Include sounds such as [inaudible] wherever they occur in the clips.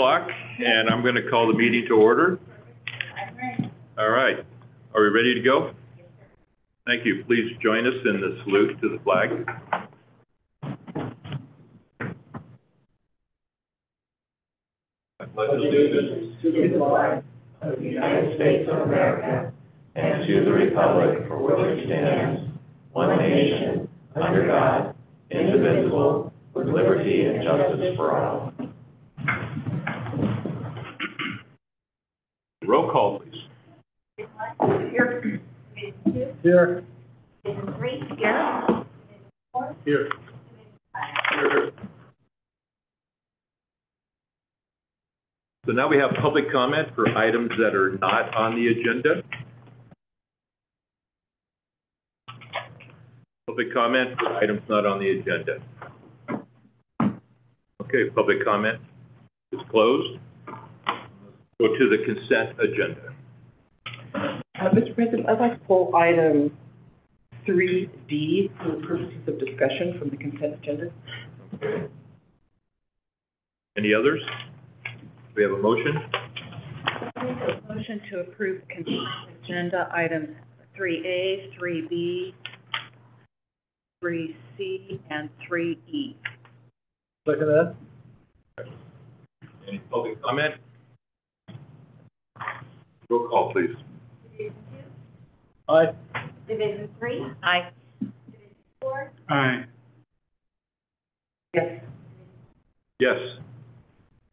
o'clock, and I'm going to call the meeting to order. All right. Are we ready to go? Thank you. Please join us in the salute to the flag. I pledge allegiance to the flag of the United States of America and to the republic for which it stands, one nation, under God, indivisible, with liberty and justice for all. Roll call, please. Here. Division two, Here. Here. Here. So now we have public comment for items that are not on the agenda. Public comment for items not on the agenda. Okay, public comment is closed. Go to the consent agenda. Uh, Mr. President, I'd like to pull item three D for the purposes of discussion from the consent agenda. Okay. Any others? We have a motion? A motion to approve consent agenda items three A, three B, three C, and three E. Second that? Any public comment? Roll call, please. Division two, Aye. division three, Aye. division four, Aye. Yes. Yes.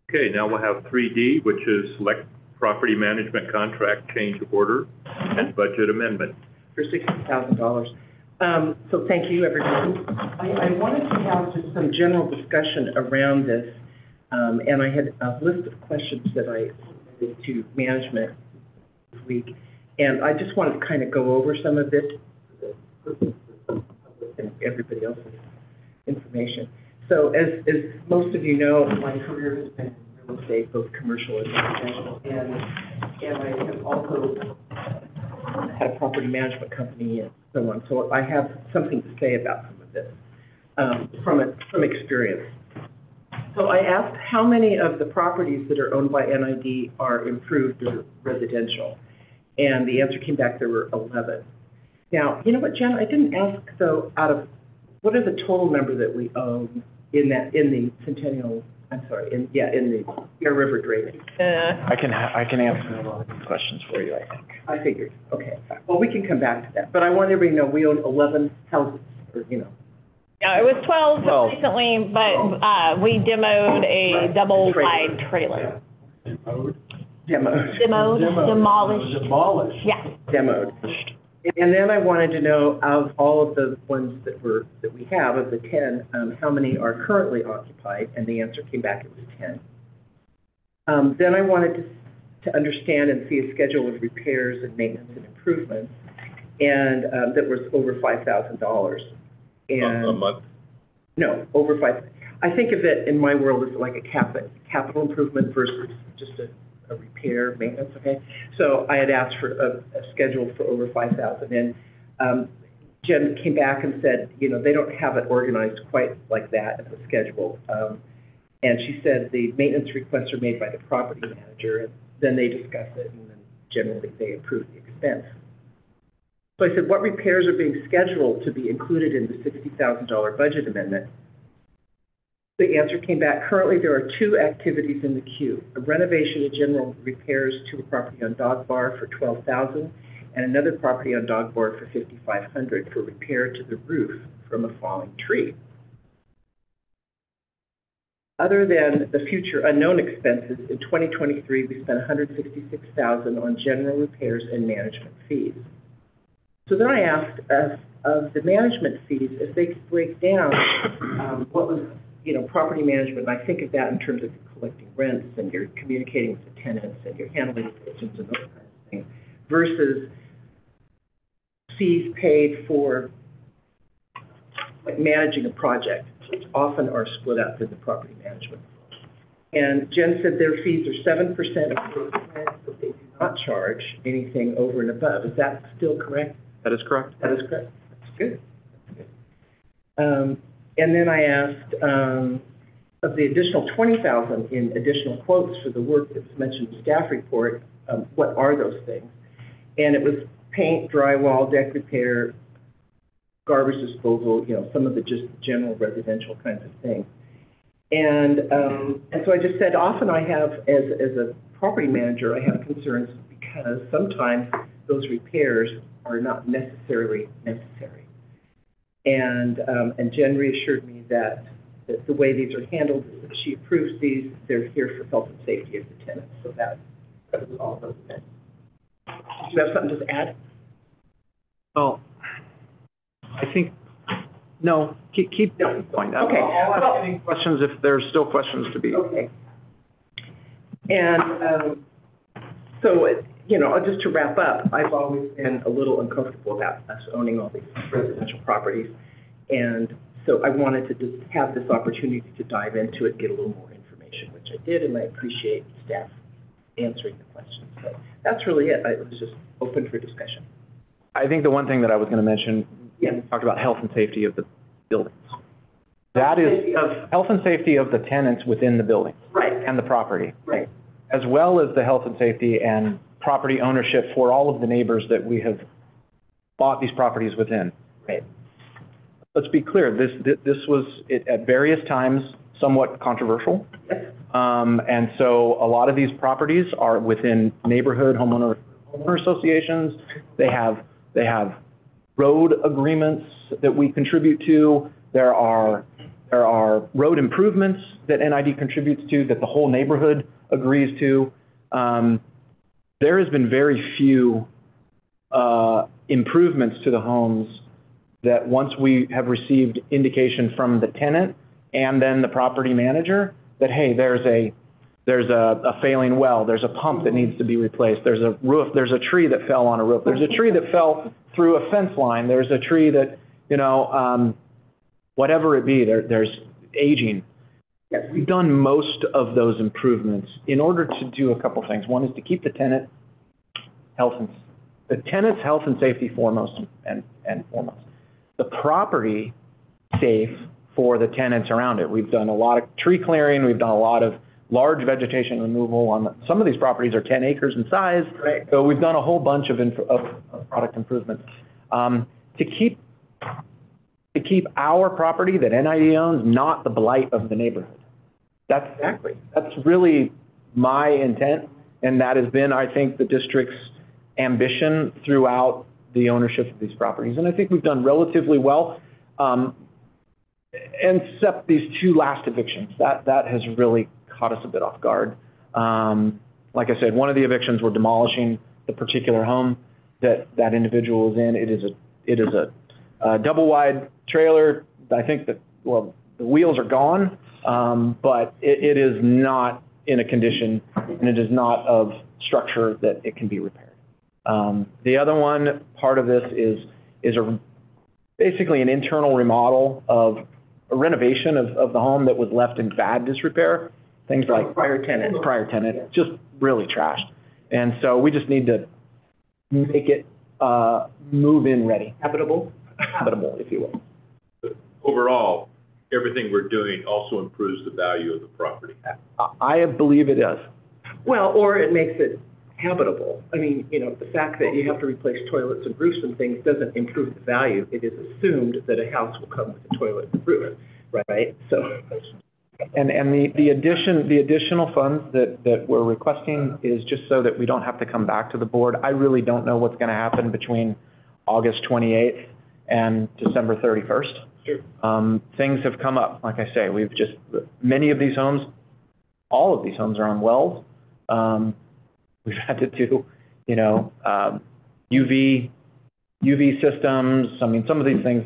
Okay, now we'll have three D, which is select property management contract change order and budget amendment. For sixty thousand dollars. Um, so thank you, everyone. I, I wanted to have just some general discussion around this, um, and I had a list of questions that I submitted to management this week. And I just wanted to kind of go over some of this, and everybody else's information. So as, as most of you know, my career has been in real estate, both commercial and residential, and, and I have also had a property management company and so on. So I have something to say about some of this, um, from, a- from experience. So I asked how many of the properties that are owned by NID are improved or residential? And the answer came back, there were eleven. Now, you know what, Jen, I didn't ask though, out of, what are the total number that we own in that, in the Centennial, I'm sorry, in, yeah, in the Bear River drainage? Uh, I can, ha- I can answer a lot of these questions for you, I think. I figured, okay. Well, we can come back to that, but I want everybody to know we own eleven houses, or, you know, Yeah, it was twelve Well- recently, but, uh, we demoed a double wide trailer. Demoed, Demoed, demolished, Demolished. yeah. demoed. And then I wanted to know, of all of the ones that were, that we have, of the ten, um, how many are currently occupied? And the answer came back, it was ten. Um, then I wanted to, to understand and see a schedule of repairs and maintenance and improvements, and, um, that was over five thousand dollars. A And. a month? No, over five, I think of it in my world as like a capital, capital improvement versus just a, a repair, maintenance, okay? So I had asked for a, a schedule for over five thousand, and, um, Jen came back and said, you know, they don't have it organized quite like that as a schedule. Um, and she said the maintenance requests are made by the property manager, and then they discuss it, and then generally they approve the expense. So I said, what repairs are being scheduled to be included in the sixty thousand dollar budget amendment? The answer came back, currently there are two activities in the queue. A renovation and general repairs to a property on Dog Bar for twelve thousand, and another property on Dog Bar for fifty-five hundred for repair to the roof from a falling tree. Other than the future unknown expenses, in twenty twenty-three, we spent 166,000 on general repairs and management fees. So then I asked of, of the management fees, if they could break down, um, what was, you know, property management, and I think of that in terms of collecting rents, and you're communicating with the tenants, and you're handling evictions and those kinds of things, versus fees paid for, like, managing a project, which often are split up in the property management. And Jen said their fees are seven percent of gross rent, but they do not charge anything over and above. Is that still correct? That is correct. That is correct. That's good. That's good. Um, and then I asked, um, of the additional twenty thousand in additional quotes for the work that was mentioned in the staff report, um, what are those things? And it was paint, drywall, deck repair, garbage disposal, you know, some of the just general residential kinds of things. And, um, and so I just said, often I have, as, as a property manager, I have concerns because sometimes those repairs are not necessarily necessary. And, um, and Jen reassured me that, that the way these are handled, is that she approves these, they're here for health and safety of the tenants, so that, that was all those things. Do you have something to add? Well, I think, no, keep, keep No. going. Okay. I'll Well- ask any questions if there's still questions to be. Okay. And, um, so, it- you know, just to wrap up, I've always been a little uncomfortable about us owning all these residential properties. And so I wanted to just have this opportunity to dive into it, get a little more information, which I did, and I appreciate staff answering the questions. So that's really it. I was just open for discussion. I think the one thing that I was gonna mention, Yeah. we talked about health and safety of the buildings. That is, Of, health and safety of the tenants within the building right, and the property, right. as well as the health and safety and property ownership for all of the neighbors that we have bought these properties within. Right. Let's be clear, this, this was, it- at various times, somewhat controversial. Um, and so a lot of these properties are within neighborhood homeowner, homeowner associations. They have, they have road agreements that we contribute to. There are, there are road improvements that NID contributes to, that the whole neighborhood agrees to. Um, there has been very few, uh, improvements to the homes that once we have received indication from the tenant and then the property manager, that, hey, there's a, there's a, a failing well, there's a pump that needs to be replaced, there's a roof, there's a tree that fell on a roof, there's a tree that fell through a fence line, there's a tree that, you know, um, whatever it be, there, there's aging. Yes. We've done most of those improvements in order to do a couple things. One is to keep the tenant health and, the tenant's health and safety foremost and, and foremost. The property safe for the tenants around it. We've done a lot of tree clearing, we've done a lot of large vegetation removal on, the- some of these properties are ten acres in size. Right. So we've done a whole bunch of, of, of product improvements. Um, to keep, to keep our property that NID owns not the blight of the neighborhood. That's, Exactly. that's really my intent, and that has been, I think, the district's ambition throughout the ownership of these properties. And I think we've done relatively well, um, except these two last evictions. That, that has really caught us a bit off guard. Um, like I said, one of the evictions, we're demolishing the particular home that that individual is in. It is a, it is a, uh double-wide trailer. I think that, well, the wheels are gone, um, but it, it is not in a condition, and it is not of structure that it can be repaired. Um, the other one, part of this is, is a, basically an internal remodel of a renovation of, of the home that was left in bad disrepair. Things like Prior tenant. prior tenant, just really trashed. And so we just need to make it, uh, move-in ready, Habitable? habitable, if you will. Overall, everything we're doing also improves the value of the property. I, I believe it does. Well, or it makes it habitable. I mean, you know, the fact that you have to replace toilets and roofs and things doesn't improve the value. It is assumed that a house will come with a toilet and roof, right? So, And, and the, the addition, the additional funds that, that we're requesting is just so that we don't have to come back to the board. I really don't know what's gonna happen between August twenty-eighth and December thirty-first. Sure. Um, things have come up, like I say, we've just, many of these homes, all of these homes are on wells. Um, we've [laughs] had to do, you know, um, UV, UV systems, I mean, some of these things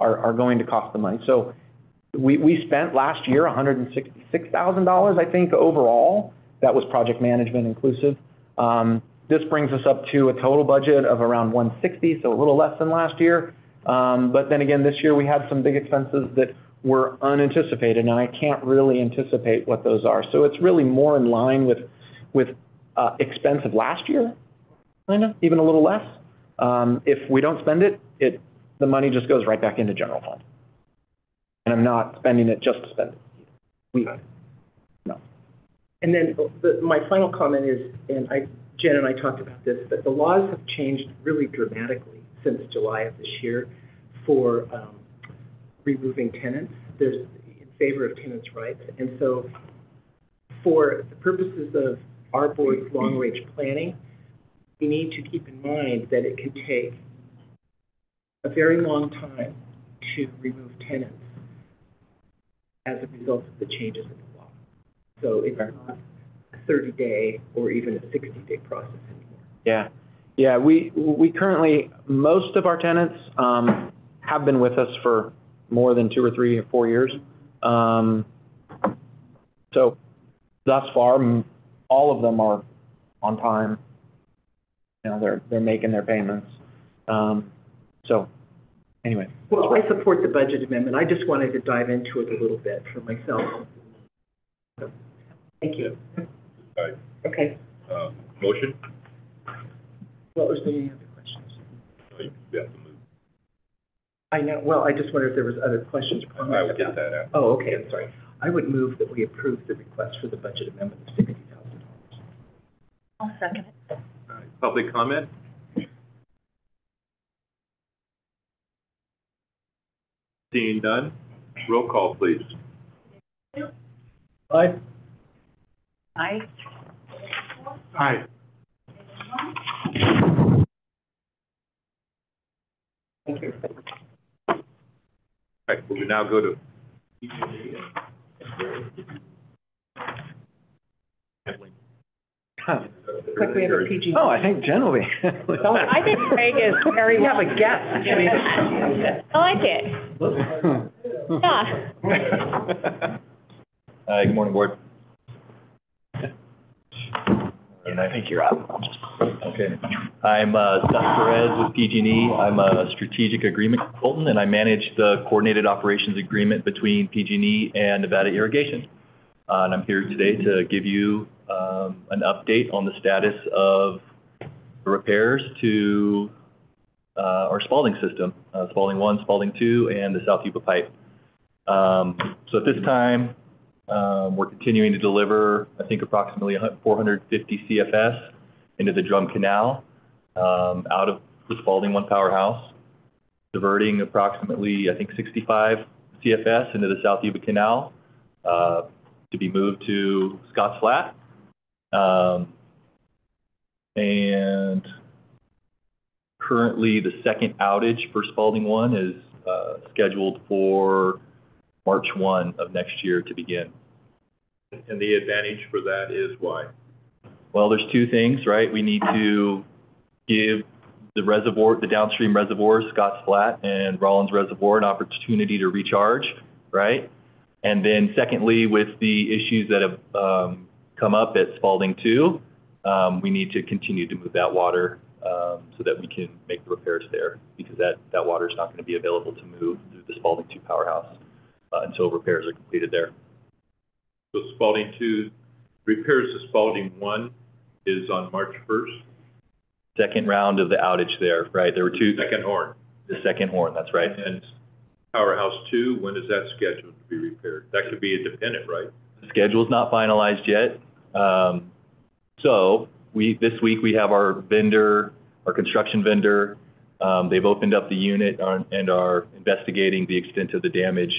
are, are going to cost the money. So we, we spent last year hundred and sixty-six thousand dollars, I think, overall. That was project management inclusive. Um, this brings us up to a total budget of around one sixty, so a little less than last year. Um, but then again, this year we had some big expenses that were unanticipated, and I can't really anticipate what those are. So it's really more in line with, with, uh, expense of last year, kind of, even a little less. Um, if we don't spend it, it, the money just goes right back into general fund. And I'm not spending it just to spend it. We, no. And then the, my final comment is, and I, Jen and I talked about this, but the laws have changed really dramatically since July of this year for, um, removing tenants. There's in favor of tenants' rights. And so for the purposes of our board's long-range planning, we need to keep in mind that it can take a very long time to remove tenants as a result of the changes in the law. So it's not a thirty-day or even a sixty-day process anymore. yeah, yeah, we, we currently, most of our tenants, um, have been with us for more than two or three or four years. Um, so thus far, all of them are on time. You know, they're, they're making their payments. Um, so, anyway. Well, I support the budget amendment. I just wanted to dive into it a little bit for myself. Thank you. All right, Okay. uh, motion? What was the any other questions? You have to move. I know, well, I just wondered if there was other questions or I comments will get about. that out. Oh, okay, I'm sorry. I would move that we approve the request for the budget amendment of sixty thousand dollars. I'll second it. All right, Public comment? Seeing none, roll call, please. Aye. Aye. Aye. Thank you. All right, we will now go to. Huh. Like we have a PG. Oh, I think Jen will be. I think Craig is very We have a guest. [laughs] I like it. Yeah. Hi, good morning, board. And I think you're up. Okay. I'm uh, Seth Perez with PG&E. I'm a strategic agreement consultant, and I manage the coordinated operations agreement between PG&E and Nevada Irrigation. Uh, And I'm here today to give you um, an update on the status of the repairs to uh, our Spalding system, uh, Spalding 1, Spalding 2, and the South Yuba pipe. Um, So at this time, we're continuing to deliver, I think, approximately 450 CFS into the Drum Canal, um, out of the Spalding One Powerhouse, diverting approximately, I think, 65 CFS into the South Yuba Canal, uh, to be moved to Scotts Flat. Um, and currently, the second outage for Spalding One is, uh, scheduled for March 1 of next year to begin. And the advantage for that is why? Well, there's two things, right? We need to give the reservoir, the downstream reservoirs, Scotts Flat and Rollins Reservoir, an opportunity to recharge, right? And then secondly, with the issues that have um, come up at Spalding Two, um, we need to continue to move that water um, so that we can make the repairs there, because that, that water is not going to be available to move through the Spalding Two powerhouse until repairs are completed there. So Spalding two, repairs to Spalding one is on March first, Second round of the outage there, right? There were two, second horn. the second horn, that's right. And Powerhouse two, when is that scheduled to be repaired? That could be independent, right? The Schedule's not finalized yet. Um, so we, this week we have our vendor, our construction vendor. Um, they've opened up the unit on- and are investigating the extent of the damage,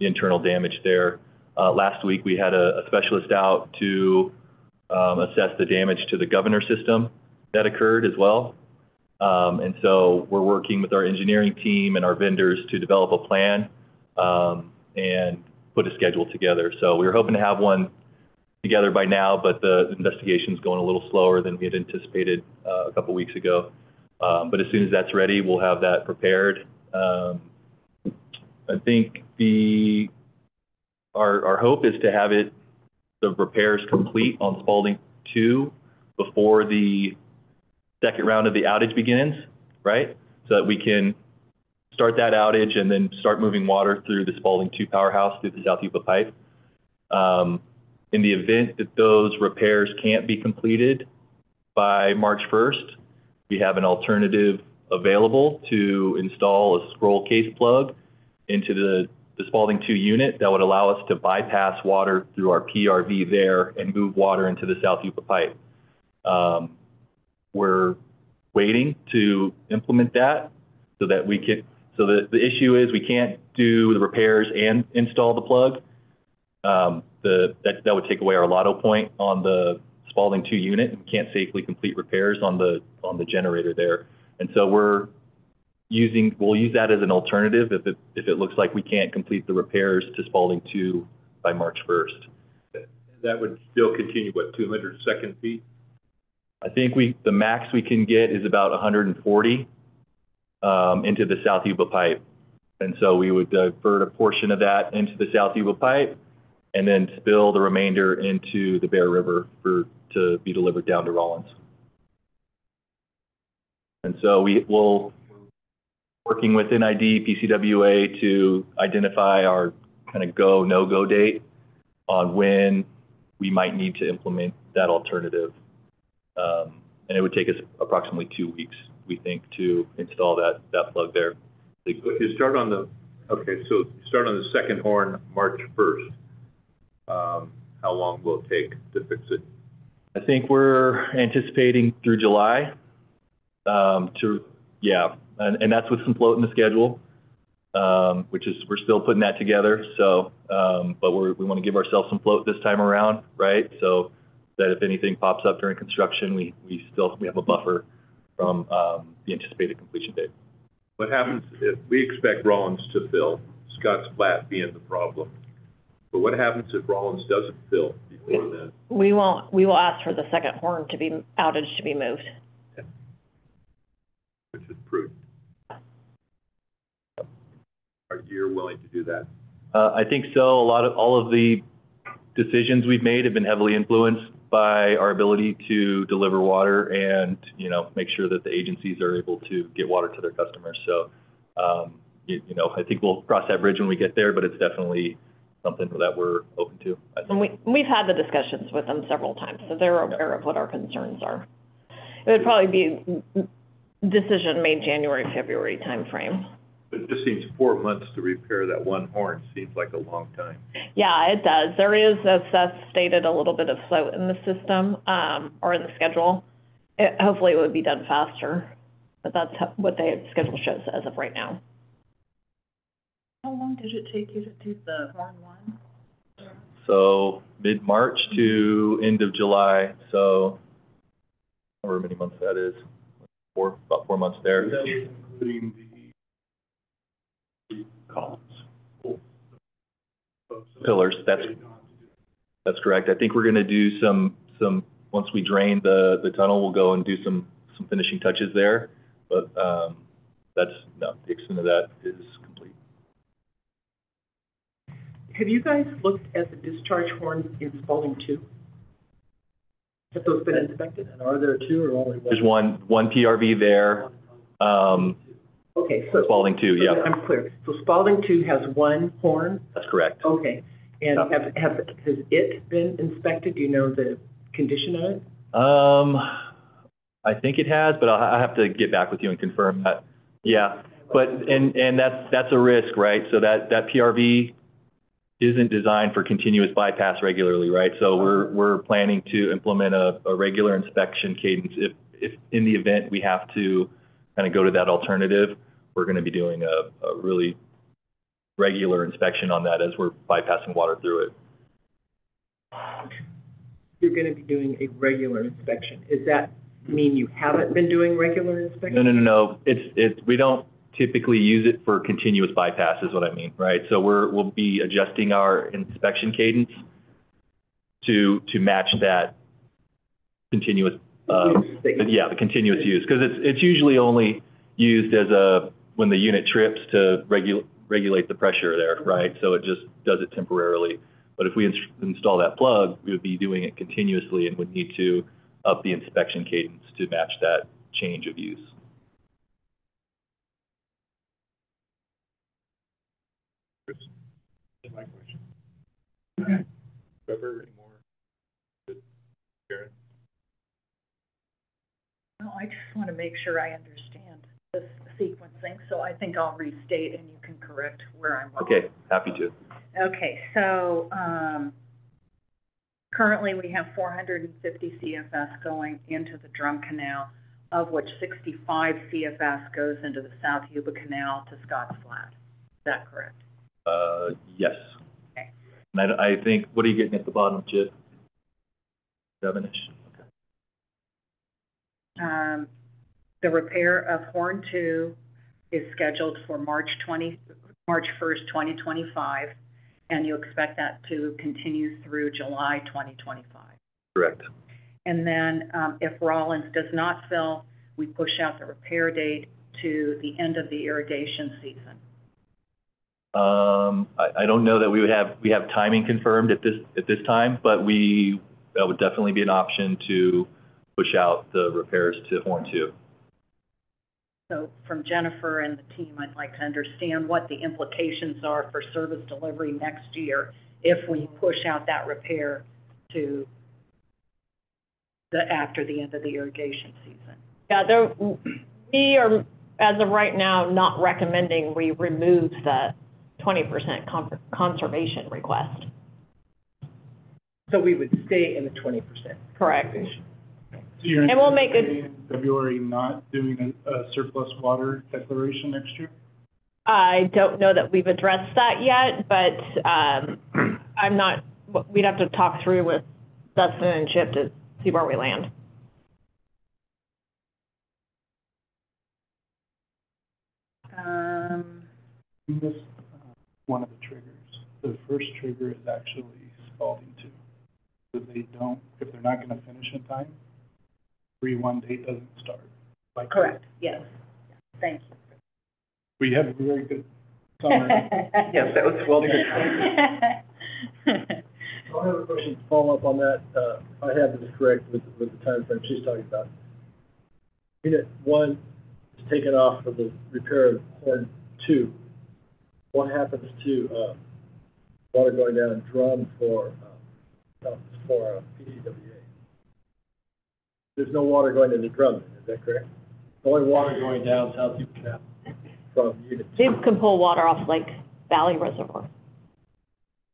internal damage there. Uh, last week we had a, a specialist out to, um, assess the damage to the governor system that occurred as well. Um, and so we're working with our engineering team and our vendors to develop a plan, um, and put a schedule together. So we were hoping to have one together by now, but the investigation's going a little slower than we had anticipated, uh, a couple weeks ago. Um, but as soon as that's ready, we'll have that prepared. Um, I think the, our, our hope is to have it, the repairs complete on Spalding two before the second round of the outage begins, right? So that we can start that outage and then start moving water through the Spalding two powerhouse through the South Yuba pipe. Um, in the event that those repairs can't be completed by March first, we have an alternative available to install a scroll case plug into the the Spalding two unit that would allow us to bypass water through our PRV there and move water into the South Yuba pipe. Um, we're waiting to implement that so that we can, so the, the issue is we can't do the repairs and install the plug. Um, the, that, that would take away our LOTO point on the Spalding two unit and we can't safely complete repairs on the, on the generator there. And so we're using, we'll use that as an alternative if it, if it looks like we can't complete the repairs to Spalding two by March first. That would still continue, what, two hundred second feet? I think we, the max we can get is about hundred and forty, um, into the South Yuba pipe. And so we would divert a portion of that into the South Yuba pipe and then spill the remainder into the Bear River for, to be delivered down to Rollins. And so we will, working with NID, PCWA to identify our kind of go, no-go date on when we might need to implement that alternative. Um, and it would take us approximately two weeks, we think, to install that, that plug there. So You start on the, okay, so you start on the second horn, March first. Um, how long will it take to fix it? I think we're anticipating through July, um, to, yeah, and, and that's with some float in the schedule, um, which is, we're still putting that together, so, um, but we're, we want to give ourselves some float this time around, right? So that if anything pops up during construction, we, we still, we have a buffer from, um, the anticipated completion date. What happens if, we expect Rollins to fill, Scotts Flat being the problem. But what happens if Rollins doesn't fill before then? We won't, we will ask for the second horn to be, outage to be moved. which is prudent. Are willing to do that? Uh, I think so. A lot of, all of the decisions we've made have been heavily influenced by our ability to deliver water and, you know, make sure that the agencies are able to get water to their customers. So, um, you, you know, I think we'll cross that bridge when we get there, but it's definitely something that we're open to. I think. And we, we've had the discussions with them several times, so they're aware of what our concerns are. It would probably be decision made January, February timeframe. But it just seems four months to repair that one horn seems like a long time. Yeah, it does. There is, as Seth stated, a little bit of float in the system, um, or in the schedule. It, hopefully it would be done faster, but that's ho- what the schedule shows as of right now. How long did it take you to do the horn one? So mid-March to end of July, so however many months that is, four, about four months there. Including the columns. Pillars, that's, that's correct. I think we're gonna do some, some, once we drain the, the tunnel, we'll go and do some, some finishing touches there. But, um, that's, no, the extent of that is complete. Have you guys looked at the discharge horns in Spalding two? Have those been inspected? And are there two or only one? There's one, one PRV there, um, Okay, so. Spalding two, yeah, I'm clear. So Spalding two has one horn, that's correct. okay. And have, have, has it been inspected? Do you know the condition of it? Um, I think it has, but I'll, I have to get back with you and confirm that. Yeah, but, and, and that's, that's a risk, right? So that, that PRV isn't designed for continuous bypass regularly, right? So we're, we're planning to implement a, a regular inspection cadence. If, if in the event we have to kind of go to that alternative, we're going to be doing a, a really regular inspection on that as we're bypassing water through it. You're gonna be doing a regular inspection. Does that mean you haven't been doing regular No, inspection? no, no, no, it's, it's, we don't typically use it for continuous bypass is what I mean, right? So we're, we'll be adjusting our inspection cadence to, to match that continuous, uh, Use yeah, the continuous use, because it's, it's usually only used as a, when the unit trips to regu- regulate the pressure there, right? So it just does it temporarily. But if we ins- install that plug, we would be doing it continuously and would need to up the inspection cadence to match that change of use. My question. Trevor, any more? Good. Karen? No, I just want to make sure I understand this sequencing, so I think I'll restate and you can correct where I'm wrong. Okay, happy to. Okay, so, um, currently we have four hundred and fifty CFS going into the Drum Canal, of which sixty-five CFS goes into the South Yuba Canal to Scotts Flat. Is that correct? Uh, yes. Okay. And I, I think, what are you getting at the bottom, Chip? Seven-ish? Okay. Um, the repair of Horn Two is scheduled for March twenty, March first, twenty twenty-five, and you expect that to continue through July twenty twenty-five. Correct. And then, um, if Rollins does not fill, we push out the repair date to the end of the irrigation season. Um, I, I don't know that we would have, we have timing confirmed at this, at this time, but we, that would definitely be an option to push out the repairs to Horn Two. So from Jennifer and the team, I'd like to understand what the implications are for service delivery next year if we push out that repair to the, after the end of the irrigation season. Yeah, there, we are, as of right now, not recommending we remove the twenty percent conservation request. So we would stay in the twenty percent. Correct. So you're And we'll make it- anticipating in February not doing a, a surplus water declaration next year? I don't know that we've addressed that yet, but, um, I'm not, we'd have to talk through with Dustin and Chip to see where we land. Um, You missed, uh, one of the triggers. The first trigger is actually Spalding two. So they don't, if they're not gonna finish in time, three one date doesn't start. Like- correct, yes. Thank you. We have a very good summary. [laughs] Yes, that was well done. [laughs] I have a question to follow up on that. Uh, if I have this correct with, with the timeframe she's talking about. Unit one is taken off for the repair of horn two. What happens to, uh, water going down drum for, uh, for, uh, PCWA? There's no water going to the drum, is that correct? The only water going down South Yuba Canal from unit two. They can pull water off Lake Valley Reservoir.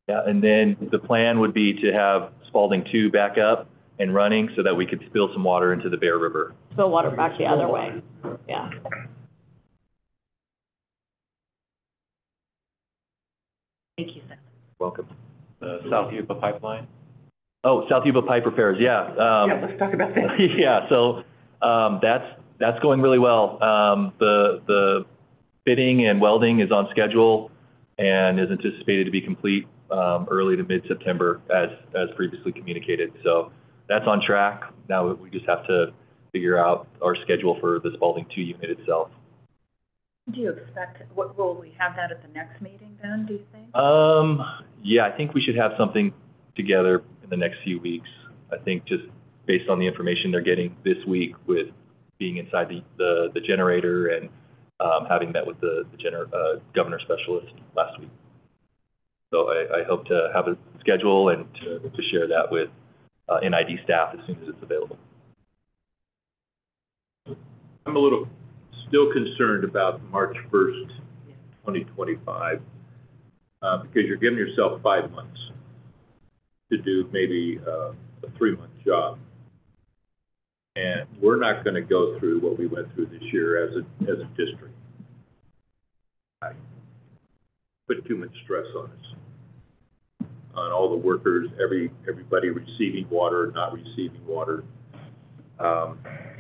Yeah, and then the plan would be to have Spalding Two back up and running so that we could spill some water into the Bear River. Spill water back the other way, yeah. Thank you, Seth. Welcome. The South Yuba pipeline? Oh, South Yuba Pipe Repairs, yeah. um, Yeah, let's talk about that. [laughs] Yeah, so, um, that's, that's going really well. Um, the, the fitting and welding is on schedule and is anticipated to be complete, um, early to mid-September as, as previously communicated. So that's on track. Now we just have to figure out our schedule for the Spalding Two unit itself. Do you expect, what, will we have that at the next meeting then, do you think? Um, yeah, I think we should have something together in the next few weeks. I think just based on the information they're getting this week with being inside the, the, the generator and, um, having met with the, the gener, uh, governor specialist last week. So I, I hope to have a schedule and to, to share that with, uh, NID staff as soon as it's available. I'm a little, still concerned about March first, twenty twenty-five, uh, because you're giving yourself five months to do maybe, uh, a three-month job. And we're not gonna go through what we went through this year as a, as a district. I Put too much stress on us. On all the workers, every, everybody receiving water, not receiving water. Um,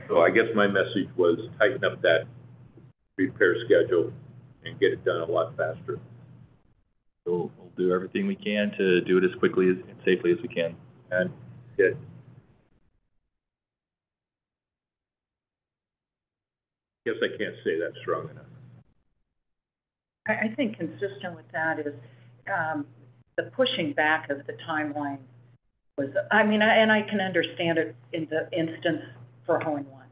so I guess my message was tighten up that repair schedule and get it done a lot faster. We'll do everything we can to do it as quickly as, and safely as we can. And it, guess I can't say that strong enough. I, I think consistent with that is, um, the pushing back of the timeline was, I mean, I- and I can understand it in the instance for Horn One.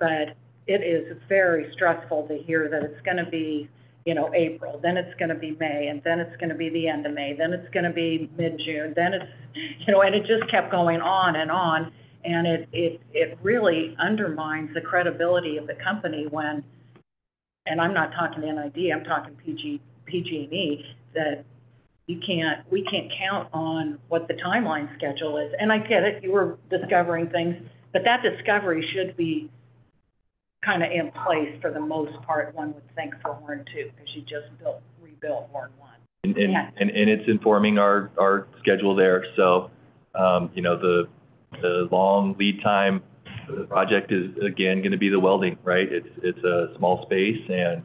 But it is very stressful to hear that it's gonna be, you know, April, then it's gonna be May, and then it's gonna be the end of May, then it's gonna be mid-June, then it's, you know, and it just kept going on and on. And it, it, it really undermines the credibility of the company when, and I'm not talking NID, I'm talking PG, PG&E that you can't, we can't count on what the timeline schedule is. And I get it, you were discovering things, but that discovery should be kind of in place for the most part, one would think, for Horn Two, because you just built, rebuilt Horn One. And, and, Yeah. and and it's informing our, our schedule there. So, um, you know, the, the long lead time for the project is, again, gonna be the welding, right? It's, it's a small space and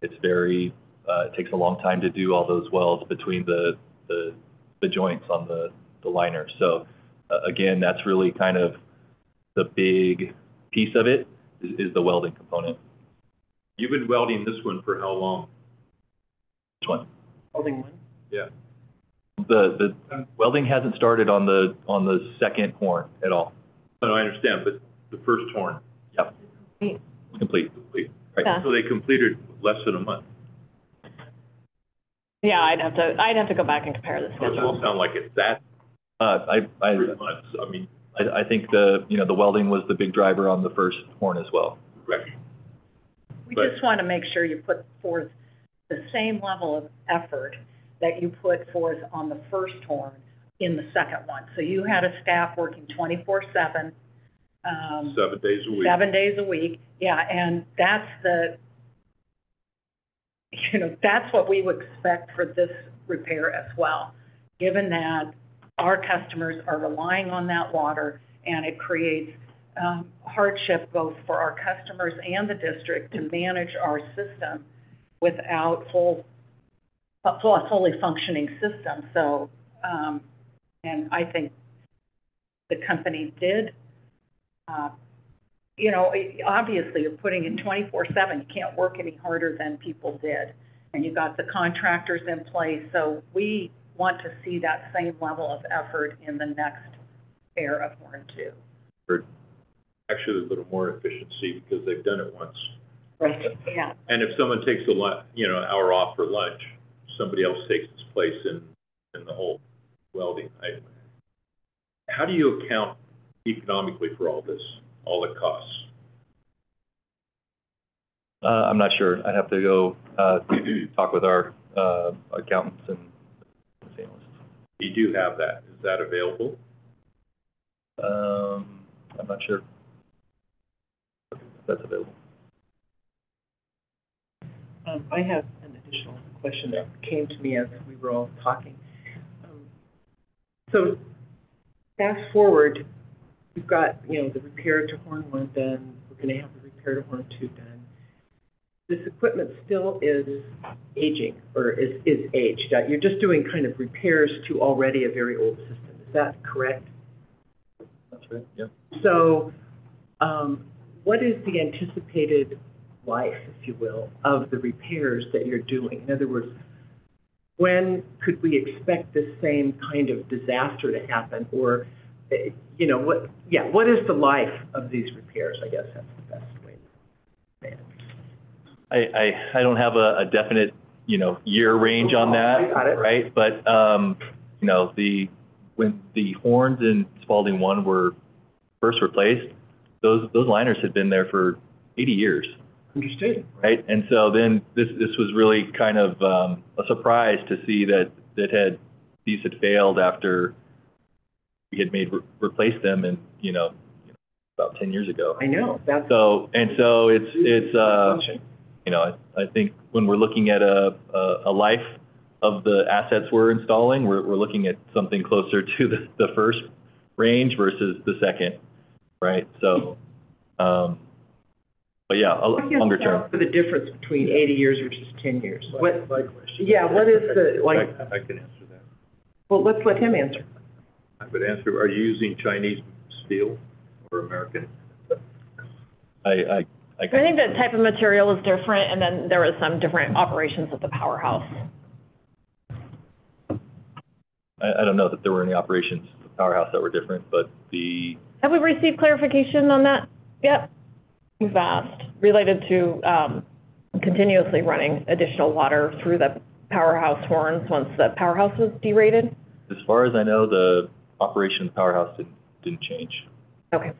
it's very, uh, it takes a long time to do all those welds between the, the, the joints on the, the liner. So, uh, again, that's really kind of the big piece of it, is, is the welding component. You've been welding this one for how long? Which one? Holding one? Yeah. The, the welding hasn't started on the, on the second horn at all. No, I understand, but the first horn, Yep. Complete. complete. Yeah. So they completed less than a month. Yeah, I'd have to, I'd have to go back and compare the It schedule. doesn't sound like it's that Uh, I, I, three months. I mean, I, I think the, you know, the welding was the big driver on the first horn as well. correct. We But- just want to make sure you put forth the same level of effort that you put forth on the first horn in the second one. So you had a staff working twenty-four seven, um, Seven days a week. seven days a week, yeah, and that's the, you know, that's what we would expect for this repair as well, given that our customers are relying on that water, and it creates um, hardship both for our customers and the district to manage our system without full, a fully functioning system. So, um, and I think the company did, uh, you know, obviously, you're putting in twenty-four seven, you can't work any harder than people did. And you got the contractors in place, so we want to see that same level of effort in the next pair of Horn Two. Actually, a little more efficiency because they've done it once. Right. Yeah, And if someone takes a lu, you know, an hour off for lunch, somebody else takes its place in, in the whole welding. I, how do you account economically for all this, all the costs? Uh, I'm not sure. I'd have to go, uh, talk with our, uh, accountants and analysts. You do have that. Is that available? Um, I'm not sure if that's available. Um, I have an additional question that came to me as we were all talking. Um, So, fast forward, we've got, you know, the repair to Horn One done, we're gonna have the repair to Horn Two done. This equipment still is aging, or is, is aged, Uh, you're just doing kind of repairs to already a very old system, is that correct? That's right, yeah. So, um, what is the anticipated life, if you will, of the repairs that you're doing? In other words, when could we expect this same kind of disaster to happen? Or, eh, you know, what, yeah, what is the life of these repairs? I guess that's the best way to say it. I, I, I don't have a, a definite, you know, year range on that. Got it. Right, but, um, you know, the, when the horns in Spalding One were first replaced, those, those liners had been there for eighty years, Understood. right? And so then this, this was really kind of, um, a surprise to see that, that had, these had failed after we had made, replaced them and, you know, about ten years ago. I know, that's. So, and so it's, it's, uh, you know, I, I think when we're looking at a, a, a life of the assets we're installing, we're, we're looking at something closer to the, the first range versus the second, right? So, um, but yeah, a What gives longer you term. For the difference between eighty years versus ten years? What, My question. yeah, what is the, I, like, I can answer that. well, let's let him answer. I would answer, are you using Chinese steel or American? I, I, I, I think the type of material is different, and then there was some different operations at the powerhouse. I, I don't know that there were any operations at the powerhouse that were different, but the, Have we received clarification on that Yep. We've asked, related to, um, continuously running additional water through the powerhouse horns once the powerhouse was derated? as far as I know, the operation of the powerhouse didn't, didn't change Okay.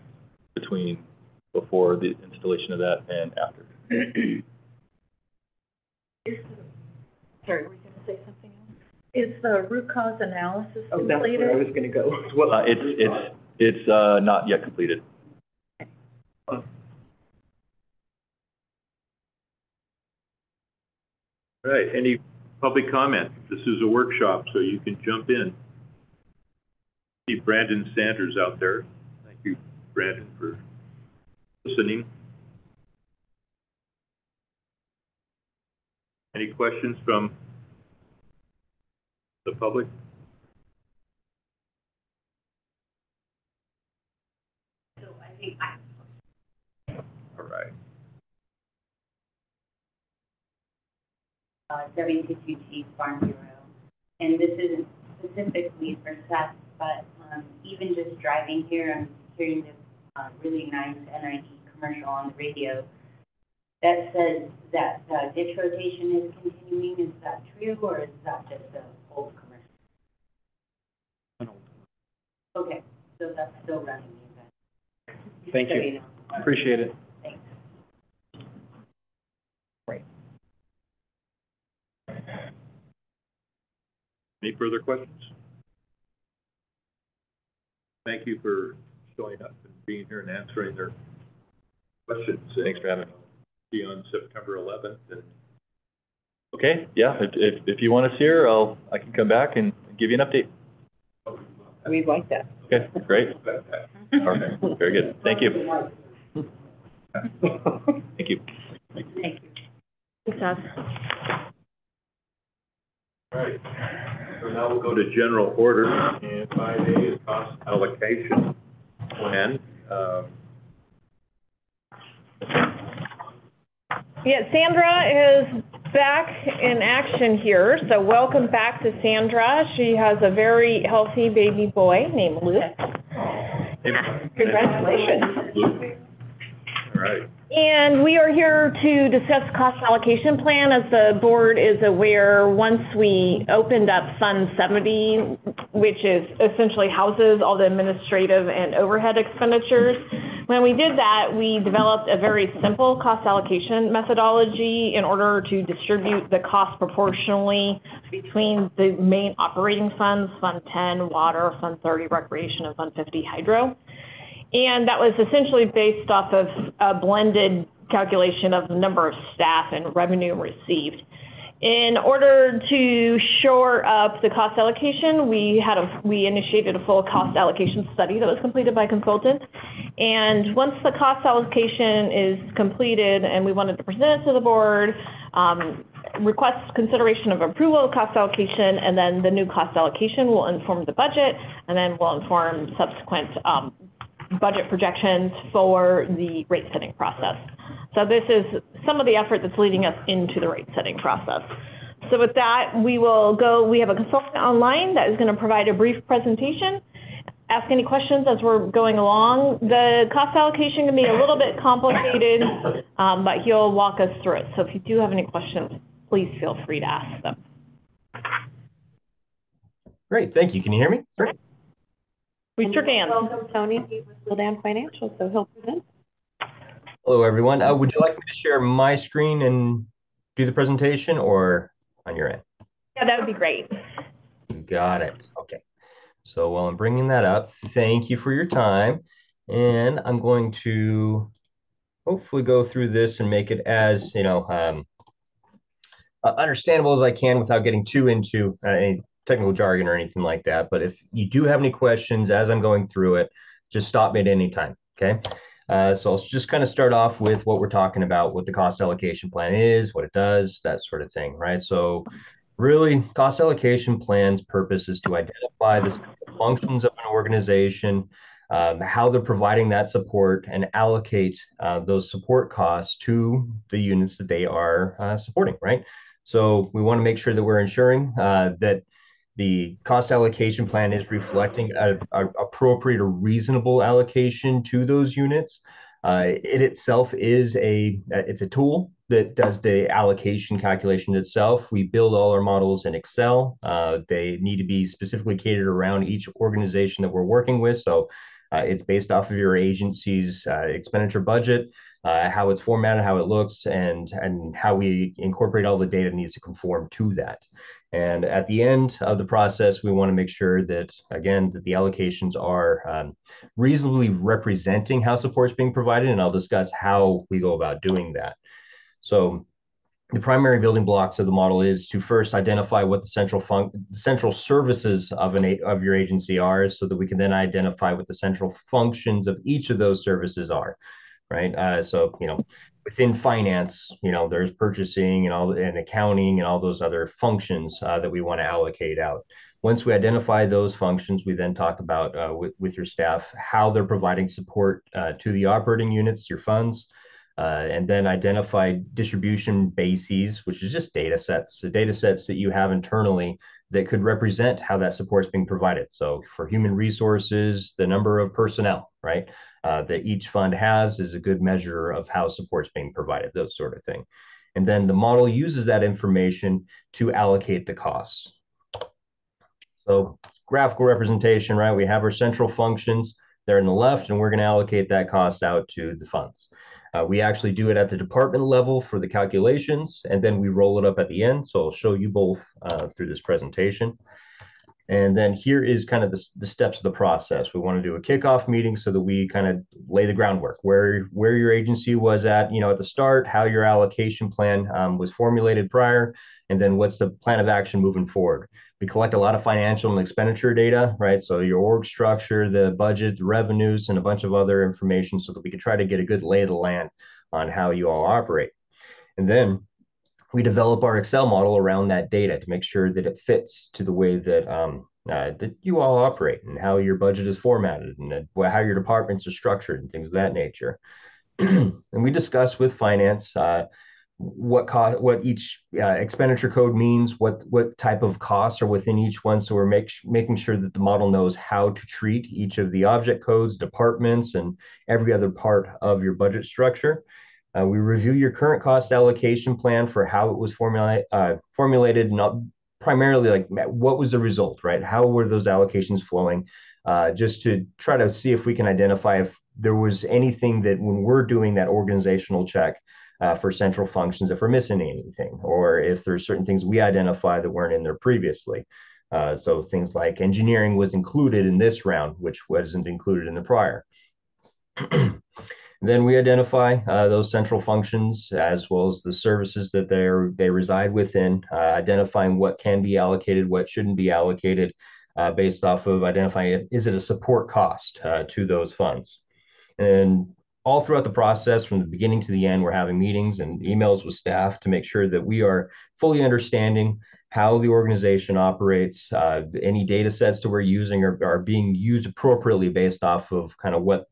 between before the installation of that and after. Sorry, were you gonna say something else? Is the root cause analysis Oh, that's completed? where I was gonna go. What- Uh, it's, it's, it's, uh, not yet completed. All right, any public comment? This is a workshop, so you can jump in. See Brandon Sanders out there. Thank you, Brandon, for listening. Any questions from the public? So I think I, All right. uh, W-52 Farm Bureau. And this isn't specifically for Seth, but, um, even just driving here, I'm hearing this, uh, really nice NID commercial on the radio that says that, uh, ditch rotation is continuing. Is that true, or is that just an old commercial? From old Okay, so that's still running, you guys. Thank So you. know. Appreciate it. Thanks. Great. Any further questions? Thank you for showing up and being here and answering their questions. Thanks for having me. See you on September eleventh, and Okay, yeah, if, if, if you want us here, I'll, I can come back and give you an update. We'd like that. Okay, great. [laughs] Okay, very good. Thank you. Thank you. Thank you. Thanks, Seth. All right, so now we'll go to general order, and five A is cost allocation plan. Um, Yeah, Sandra is back in action here, so welcome back to Sandra. She has a very healthy baby boy named Luke. Congratulations. All right, And we are here to discuss cost allocation plan. As the board is aware, once we opened up Fund 70, which is essentially houses all the administrative and overhead expenditures, when we did that, we developed a very simple cost allocation methodology in order to distribute the cost proportionally between the main operating funds, Fund 10 Water, Fund 30 Recreation, and Fund 50 Hydro. And that was essentially based off of a blended calculation of the number of staff and revenue received. In order to shore up the cost allocation, we had a, we initiated a full cost allocation study that was completed by consultants. And once the cost allocation is completed and we wanted to present it to the board, um, request consideration of approval of cost allocation, and then the new cost allocation will inform the budget, and then will inform subsequent, um, budget projections for the rate setting process. So this is some of the effort that's leading us into the rate setting process. So with that, we will go, we have a consultant online that is going to provide a brief presentation. Ask any questions as we're going along. The cost allocation can be a little bit complicated, um, but he'll walk us through it. So if you do have any questions, please feel free to ask them. Great, thank you. Can you hear me? Great. We sure can. Welcome, Tony, with Willdan Financial, so he'll present. Hello, everyone. Uh, would you like me to share my screen and do the presentation or on your end? Yeah, that would be great. Got it. Okay. So while I'm bringing that up, thank you for your time. And I'm going to hopefully go through this and make it as, you know, um, uh, understandable as I can without getting too into uh, any technical jargon or anything like that. But if you do have any questions as I'm going through it, just stop me at any time. Okay. Uh, so I'll just kind of start off with what we're talking about, what the cost allocation plan is, what it does, that sort of thing, right? So really, cost allocation plan's purpose is to identify the functions of an organization, um, how they're providing that support, and allocate uh, those support costs to the units that they are uh, supporting, right? So we want to make sure that we're ensuring uh, that the cost allocation plan is reflecting a, a appropriate or reasonable allocation to those units. Uh, it itself is a it's a tool that does the allocation calculation itself. We build all our models in Excel. Uh, they need to be specifically catered around each organization that we're working with. So Uh, it's based off of your agency's uh, expenditure budget, uh, how it's formatted, how it looks, and and how we incorporate all the data needs to conform to that. And at the end of the process, we want to make sure that again that the allocations are um, reasonably representing how support is being provided, and I'll discuss how we go about doing that. So the primary building blocks of the model is to first identify what the central fun- the central services of an of your agency are, so that we can then identify what the central functions of each of those services are, right? Uh, so you know, within finance, you know, there's purchasing and all and accounting and all those other functions uh, that we want to allocate out. Once we identify those functions, we then talk about uh, with, with your staff how they're providing support uh, to the operating units, your funds, uh, and then identify distribution bases, which is just data sets, so data sets that you have internally that could represent how that support is being provided. So for human resources, the number of personnel, right, uh, that each fund has is a good measure of how support is being provided, those sort of thing. And then the model uses that information to allocate the costs. So graphical representation, right? We have our central functions, they're in the left, and we're going to allocate that cost out to the funds. Uh, we actually do it at the department level for the calculations, and then we roll it up at the end. So I'll show you both uh, through this presentation. And then here is kind of the, the steps of the process. We want to do a kickoff meeting so that we kind of lay the groundwork, where, where your agency was at, you know, at the start, how your allocation plan um, was formulated prior, and then what's the plan of action moving forward. We collect a lot of financial and expenditure data, right? So your org structure, the budget, the revenues, and a bunch of other information so that we can try to get a good lay of the land on how you all operate. And then we develop our Excel model around that data to make sure that it fits to the way that um, uh, that you all operate and how your budget is formatted and uh, how your departments are structured and things of that nature. [clears throat] and we discuss with finance uh, what what each uh, expenditure code means, what what type of costs are within each one. So we're make, making sure that the model knows how to treat each of the object codes, departments, and every other part of your budget structure. Uh, we review your current cost allocation plan for how it was formula, uh, formulated, not primarily like what was the result, right? How were those allocations flowing? Uh, just to try to see if we can identify if there was anything that when we're doing that organizational check uh, for central functions if we're missing anything, or if there's certain things we identify that weren't in there previously. Uh, so things like engineering was included in this round, which wasn't included in the prior. [clears throat] then we identify uh, those central functions as well as the services that they they reside within, uh, identifying what can be allocated, what shouldn't be allocated, uh, based off of identifying is it a support cost uh, to those funds. And all throughout the process, from the beginning to the end, we're having meetings and emails with staff to make sure that we are fully understanding how the organization operates, uh, any data sets that we're using are, are being used appropriately based off of kind of what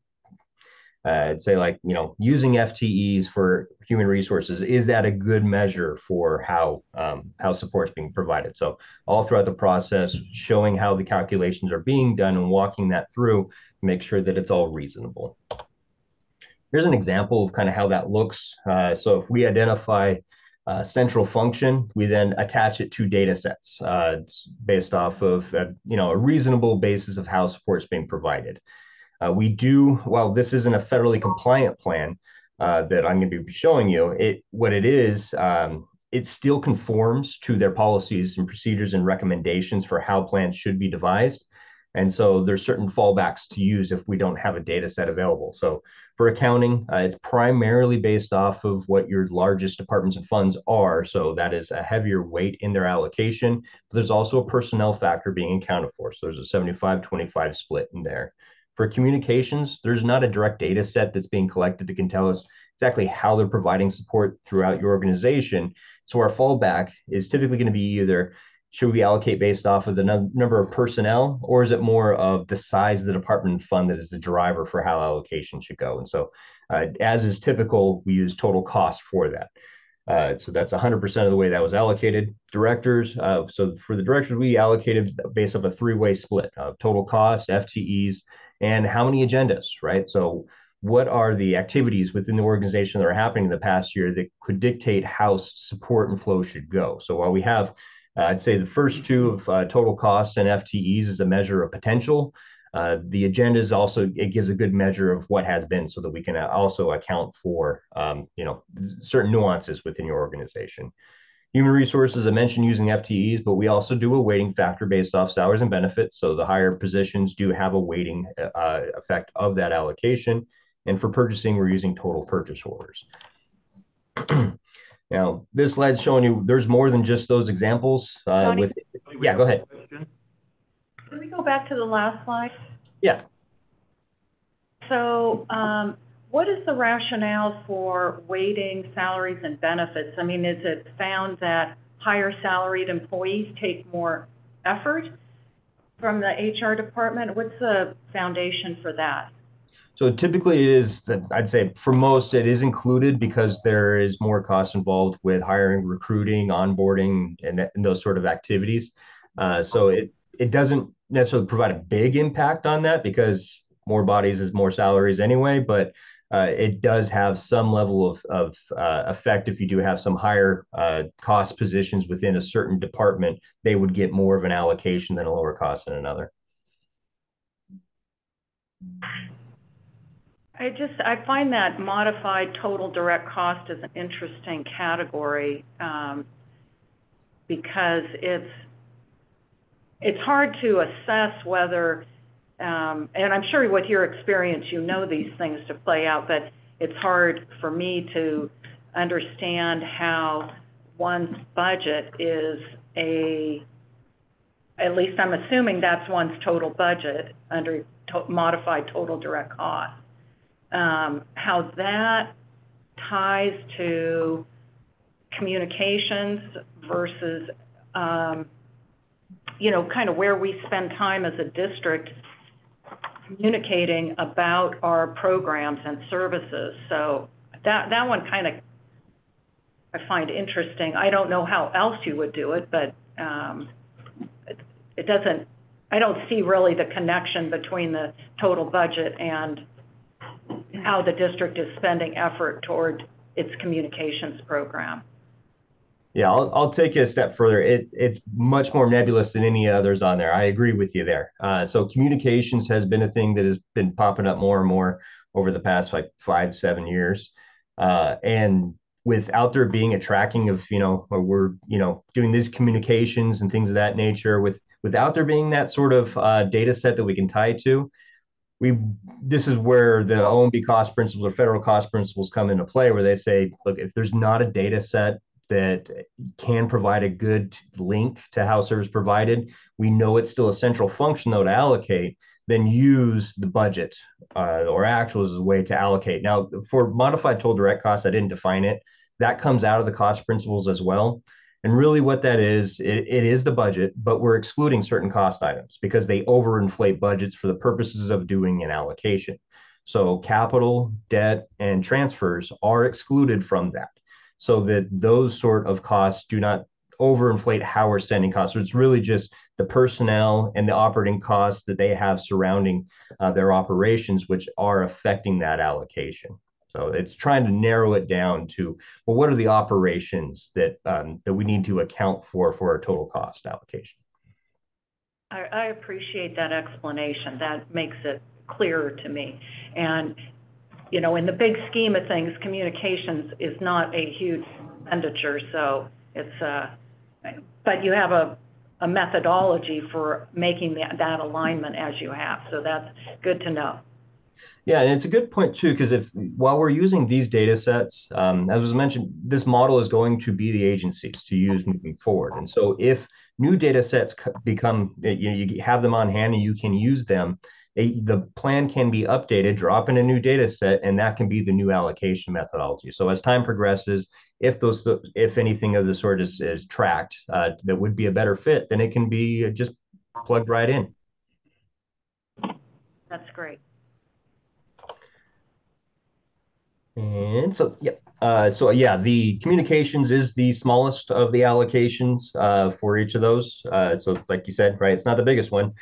uh, I'd say like, you know, using FTEs for human resources, is that a good measure for how, um, how support is being provided? So all throughout the process, showing how the calculations are being done and walking that through, make sure that it's all reasonable. Here's an example of kind of how that looks. Uh, so if we identify a central function, we then attach it to data sets uh, based off of a, you know a reasonable basis of how support is being provided. Uh, we do while this isn't a federally compliant plan uh, that I'm going to be showing you. It what it is. Um, it still conforms to their policies and procedures and recommendations for how plans should be devised. And so there's certain fallbacks to use if we don't have a data set available. So for accounting, uh, it's primarily based off of what your largest departments and funds are. So that is a heavier weight in their allocation. But there's also a personnel factor being accounted for. So there's a 75 25 split in there. For communications, there's not a direct data set that's being collected that can tell us exactly how they're providing support throughout your organization. So our fallback is typically going to be either should we allocate based off of the number of personnel, or is it more of the size of the department fund that is the driver for how allocation should go? And so, uh, as is typical, we use total cost for that. Uh, so that's 100% of the way that was allocated. Directors, uh, so for the directors, we allocated based off a three-way split of total cost, FTEs, and how many agendas, right? So what are the activities within the organization that are happening in the past year that could dictate how support and flow should go? So while we have uh, I'd say the first two of uh, total cost and FTEs is a measure of potential. Uh, the agenda is also, it gives a good measure of what has been so that we can also account for, um, you know, certain nuances within your organization. Human resources, I mentioned using FTEs, but we also do a weighting factor based off salaries and benefits. So the higher positions do have a weighting uh, effect of that allocation. And for purchasing, we're using total purchase orders. [clears throat] now, this slide's showing you there's more than just those examples. Uh, with yeah, go ahead. Can we go back to the last slide? Yeah. So, um, what is the rationale for weighting salaries and benefits? I mean, is it found that higher salaried employees take more effort from the HR department? What's the foundation for that? So typically it is, I'd say for most, it is included because there is more cost involved with hiring, recruiting, onboarding, and, and those sort of activities. Uh, so it, it doesn't necessarily provide a big impact on that because more bodies is more salaries anyway, but uh, it does have some level of, of uh, effect if you do have some higher uh, cost positions within a certain department, they would get more of an allocation than a lower cost in another. I just, I find that modified total direct cost is an interesting category um, because it's, it's hard to assess whether, um, and I'm sure with your experience, you know these things to play out, but it's hard for me to understand how one's budget is a, at least I'm assuming that's one's total budget under to modified total direct cost. Um, how that ties to communications versus, um, you know, kind of where we spend time as a district communicating about our programs and services. So that, that one kind of I find interesting. I don't know how else you would do it, but um, it, it doesn't, I don't see really the connection between the total budget and how the district is spending effort toward its communications program. Yeah, I'll, I'll take it a step further. It, it's much more nebulous than any others on there. I agree with you there. Uh, so communications has been a thing that has been popping up more and more over the past like five, seven years. Uh, and without there being a tracking of, you know, we're, you know, doing these communications and things of that nature with, without there being that sort of uh, data set that we can tie to, we this is where the OMB cost principles or federal cost principles come into play, where they say, look, if there's not a data set that can provide a good link to how service provided, we know it's still a central function though to allocate, then use the budget uh, or actuals as a way to allocate. Now, for modified total direct costs, I didn't define it. That comes out of the cost principles as well. And really what that is, it, it is the budget, but we're excluding certain cost items because they overinflate budgets for the purposes of doing an allocation. So capital, debt, and transfers are excluded from that so that those sort of costs do not overinflate how we're sending costs. So it's really just the personnel and the operating costs that they have surrounding uh, their operations, which are affecting that allocation. So it's trying to narrow it down to, well, what are the operations that, um, that we need to account for for our total cost allocation? I, I appreciate that explanation. That makes it clearer to me. And, you know, in the big scheme of things, communications is not a huge expenditure, so it's, uh, but you have a, a methodology for making that, that alignment as you have, so that's good to know. Yeah, and it's a good point too, because if while we're using these data sets, um, as was mentioned, this model is going to be the agencies to use moving forward. And so if new data sets become, you, know, you have them on hand and you can use them, the plan can be updated, drop in a new data set, and that can be the new allocation methodology. So as time progresses, if those, if anything of the sort is, is tracked uh, that would be a better fit, then it can be just plugged right in. That's great. And so, yeah, uh, so yeah, the communications is the smallest of the allocations uh, for each of those. Uh, so like you said, right, it's not the biggest one.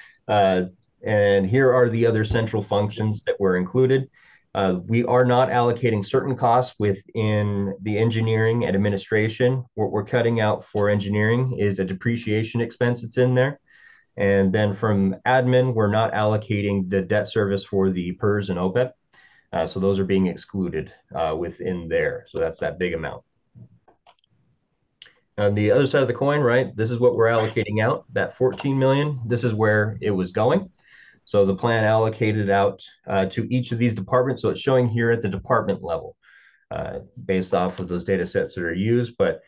And here are the other central functions that were included. Uh, we are not allocating certain costs within the engineering and administration. What we're cutting out for engineering is a depreciation expense that's in there. And then from admin, we're not allocating the debt service for the PERS and OPEB. Uh, so those are being excluded uh, within there. So that's that big amount. On the other side of the coin, right, this is what we're allocating out, that 14 million, this is where it was going. So the plan allocated out uh, to each of these departments. So it's showing here at the department level uh, based off of those data sets that are used. But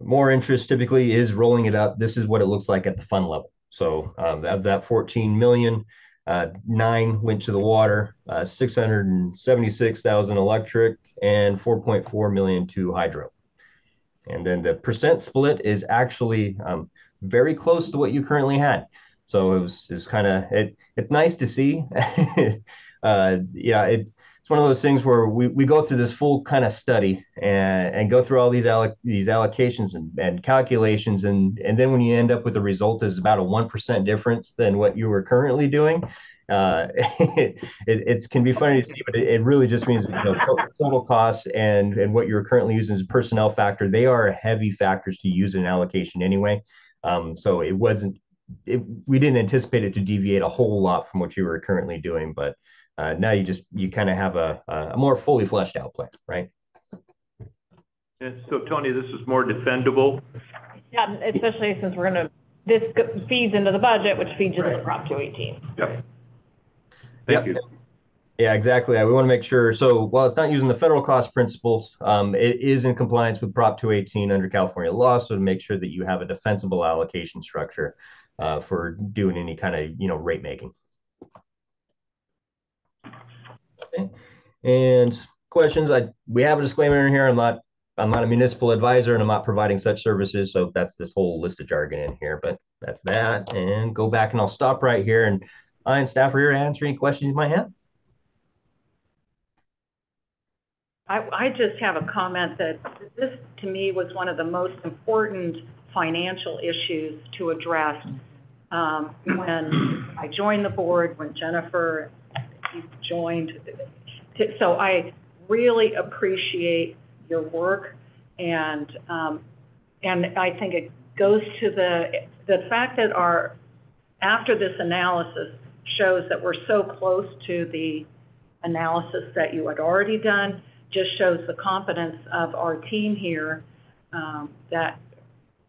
more interest typically is rolling it up. This is what it looks like at the fund level. So um, of that 14 million, uh, nine went to the water, uh, 676,000 electric, and 4.4 million to hydro. And then the percent split is actually um, very close to what you currently had. So it was, was kind of, it, it's nice to see. [laughs] uh, yeah, it, it's one of those things where we, we go through this full kind of study and, and go through all these alloc, these allocations and, and calculations. And, and then when you end up with the result is about a 1% difference than what you were currently doing, uh, [laughs] it, it can be funny to see, but it, it really just means you know, total, total costs and, and what you're currently using as a personnel factor. They are heavy factors to use in allocation anyway. Um, so it wasn't, it, we didn't anticipate it to deviate a whole lot from what you were currently doing, but uh, now you just, you kind of have a, a more fully fleshed out plan, right? And so Tony, this is more defendable. Yeah, especially since we're gonna, this feeds into the budget, which feeds into Prop two eighteen. Yep. Thank Yep. you. Yeah, exactly. We want to make sure. So while it's not using the federal cost principles, um, it is in compliance with Prop 218 under California law. So to make sure that you have a defensible allocation structure uh, for doing any kind of you know rate making. Okay. And questions? I we have a disclaimer in here. I'm not I'm not a municipal advisor and I'm not providing such services. So that's this whole list of jargon in here. But that's that. And go back and I'll stop right here and I and staff are here to answer any questions you might have. I, I just have a comment that this, to me, was one of the most important financial issues to address. Um, when I joined the board, when Jennifer joined. So I really appreciate your work and, um, and I think it goes to the, the fact that our, after this analysis shows that we're so close to the analysis that you had already done, just shows the competence of our team here, um, that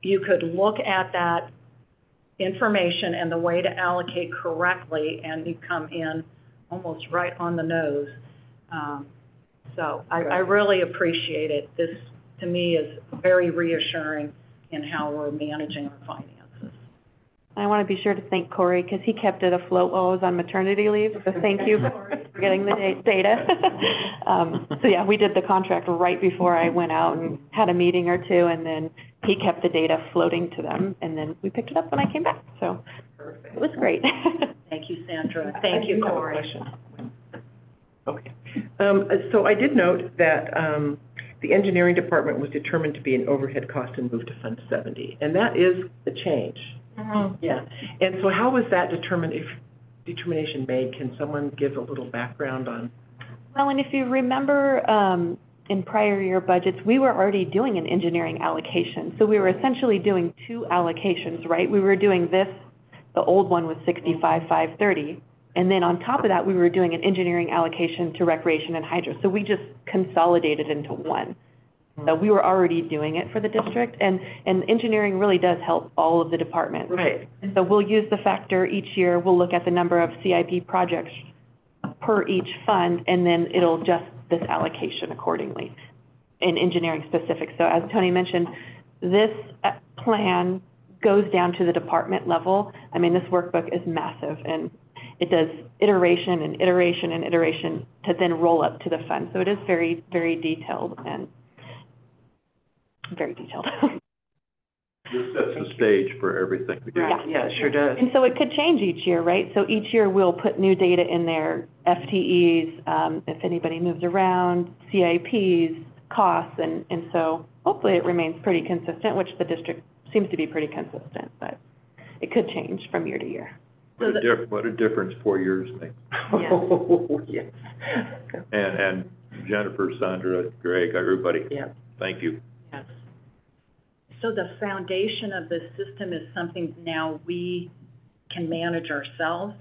you could look at that information and the way to allocate correctly, and you come in almost right on the nose. Um, so I, I really appreciate it. This, to me, is very reassuring in how we're managing our finances. I want to be sure to thank Corey because he kept it afloat while I was on maternity leave. So thank you for getting the da- data. [laughs] um, so yeah, we did the contract right before I went out and had a meeting or two, and then he kept the data floating to them, and then we picked it up when I came back. So it was great. Thank you, Sandra. [laughs] Thank you, I do Corey. Okay. Um, so I did note that, um, the engineering department was determined to be an overhead cost and moved to Fund seventy, and that is a change. Yeah. And so how was that determined, if determination made? Can someone give a little background on? Well, and if you remember, um, in prior year budgets, we were already doing an engineering allocation. So we were essentially doing two allocations, right? We were doing this, the old one was sixty-five, five thirty. And then on top of that, we were doing an engineering allocation to recreation and hydro. So we just consolidated into one. So we were already doing it for the district, and, and engineering really does help all of the departments. Right. So we'll use the factor each year, we'll look at the number of CIP projects per each fund, and then it'll adjust this allocation accordingly in engineering specific. So as Tony mentioned, this uh, plan goes down to the department level. I mean, this workbook is massive, and it does iteration and iteration and iteration to then roll up to the fund. So it is very, very detailed and very detailed. [laughs] This sets the stage for everything. to get- Yeah. Yeah, it sure does. And so it could change each year, right? So each year we'll put new data in there, FTEs, um, if anybody moves around, CIPs, costs, and, and so hopefully it remains pretty consistent, which the district seems to be pretty consistent, but it could change from year to year. What a diff, what a difference four years makes. Oh, [laughs] yes. And, and Jennifer, Sandra, Greg, everybody, Yeah. thank you. Yes. So the foundation of this system is something now we can manage ourselves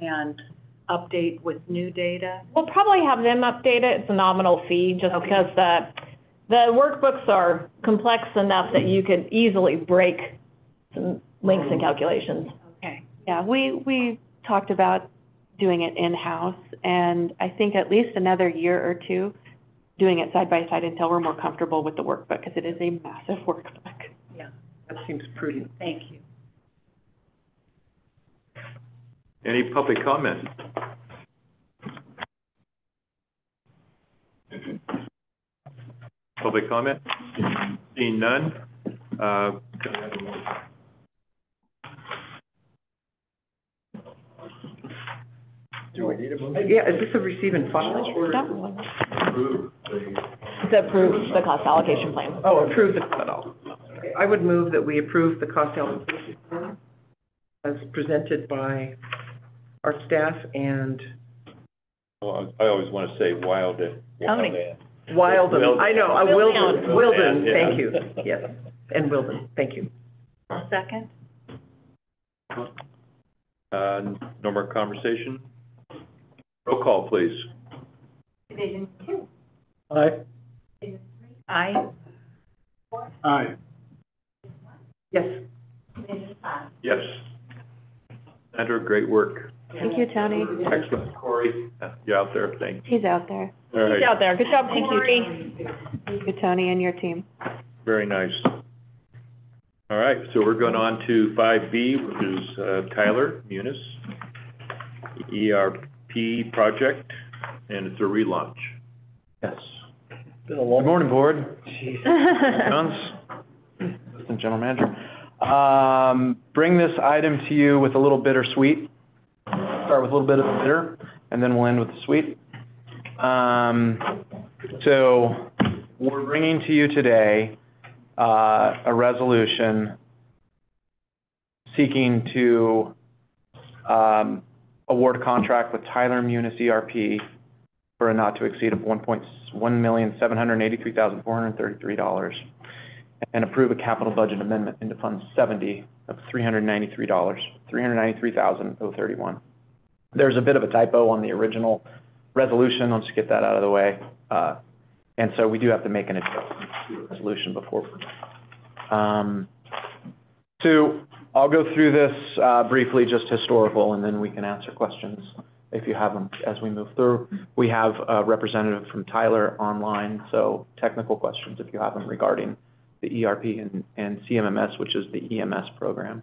and update with new data? We'll probably have them update it. It's a nominal fee, just because the, the workbooks are complex enough that you could easily break some links and calculations. Okay. Yeah, we, we talked about doing it in-house, and I think at least another year or two, doing it side by side until we're more comfortable with the workbook, because it is a massive workbook. That seems prudent. Thank you. Any public comment? Public comment? Seeing none, uh, can I have a motion? Do we need a motion? Yeah, is this a receive and file? That one. approve the To approve the cost allocation plan. Oh, approve the, I would move that we approve the cost allocation plan as presented by our staff and Well, I always want to say wild and. Tony. Willdan, I know, uh, Willdan, Willdan, Yeah. thank you, yes, and Willdan, thank you. Second? Uh, no more conversation? Roll call, please. Division two, Aye. division three, Aye. Aye. Yes, division five. Yes. Sandra, great work. Thank you, Tony. Excellent. Corey, you're out there, thank He's out there. you. All He's out there. Good job, Corey. Thank you, Tony, and your team. very nice. All right, so we're going on to five B, which is uh, Tyler Munis, ERP project, and it's a relaunch. Yes. Been a Good morning, board. Jones, [laughs] Assistant General Manager, um, bring this item to you with a little bittersweet. Start with a little bit of the bitter, and then we'll end with the sweet. Um, so we're bringing to you today uh, a resolution seeking to um, award contract with Tyler Munis ERP for a not to exceed of $1,783,433 and approve a capital budget amendment into Fund seventy of three hundred and ninety-three dollars, three hundred and ninety-three thousand, oh thirty-one. There's a bit of a typo on the original resolution, I'll just get that out of the way. Uh, and so we do have to make an adjustment to the resolution before. Um, so I'll go through this, uh, briefly, just historical, and then we can answer questions if you have them as we move through. We have a representative from Tyler online, so technical questions if you have them regarding the ERP and, and CMMS, which is the EMS program.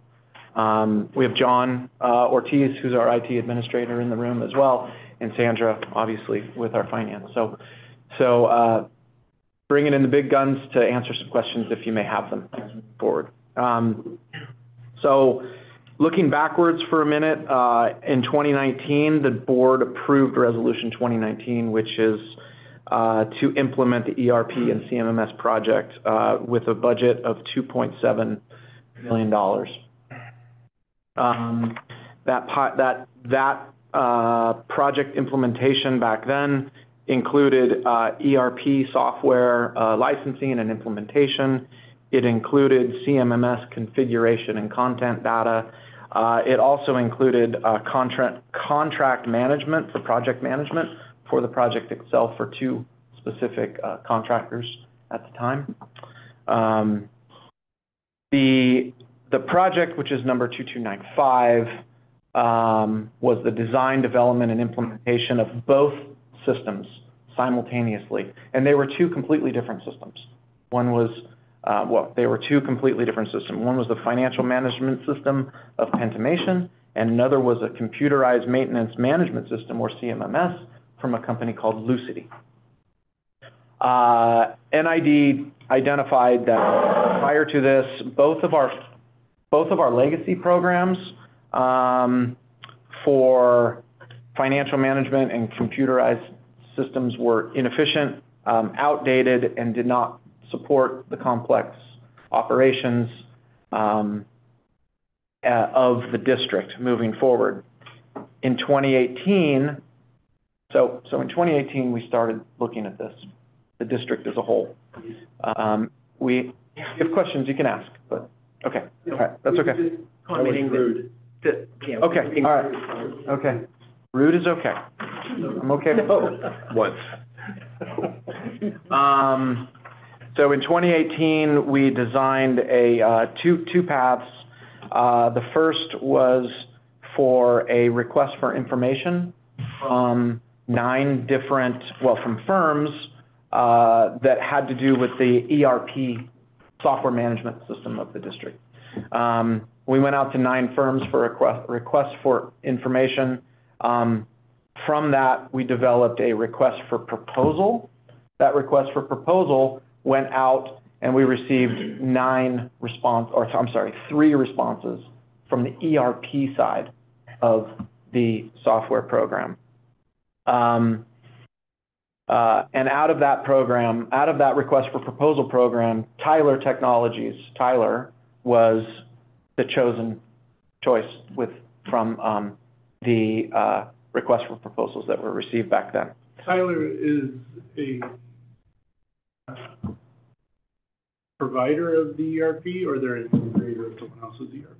Um, we have John, uh, Ortiz, who's our IT administrator in the room as well, and Sandra, obviously, with our finance. So, so, uh, bringing in the big guns to answer some questions if you may have them forward. Um, so, Looking backwards for a minute, uh, in 2019, the board approved Resolution 2019, which is to implement the ERP and CMMS project uh, with a budget of $2.7 million. Um, That, that, that uh, project implementation back then included uh, ERP software uh, licensing and implementation. It included CMMS configuration and content data. Uh, It also included uh, contract, contract management for project management for the project itself for two specific uh, contractors at the time. Um, The, the project, which is number 2295, um, was the design, development, and implementation of both systems simultaneously. And they were two completely different systems. One was uh, well, they were two completely different systems. One was the financial management system of Pentimation, and another was a computerized maintenance management system, or CMMS, from a company called Lucity. Uh, NID identified that prior to this, both of our, both of our legacy programs um, for financial management and computerized systems were inefficient, um, outdated, and did not support the complex operations um, uh, of the district moving forward. In 2018, so, so in 2018, we started looking at this, the district as a whole. Um, We, if you have questions, you can ask, but, okay, all right, that's okay. that Commenting that rude. that, yeah. Okay, being all right. rude. Okay. Rude is okay. I'm okay with No. [laughs] Once. Um, so in 2018, we designed a, uh, two, two paths. Uh, the first was for a request for information from nine different, well, from firms, uh, that had to do with the ERP software management system of the district. Um, we went out to nine firms for request, request for information. Um, from that, we developed a request for proposal. That request for proposal went out and we received nine response, or I'm sorry, three responses from the ERP side of the software program. Um, uh, and out of that program, out of that request for proposal program, Tyler Technologies, Tyler was the chosen choice with, from, um, the, uh, request for proposals that were received back then. Tyler is a provider of the ERP, or they're an integrator of someone else's ERP?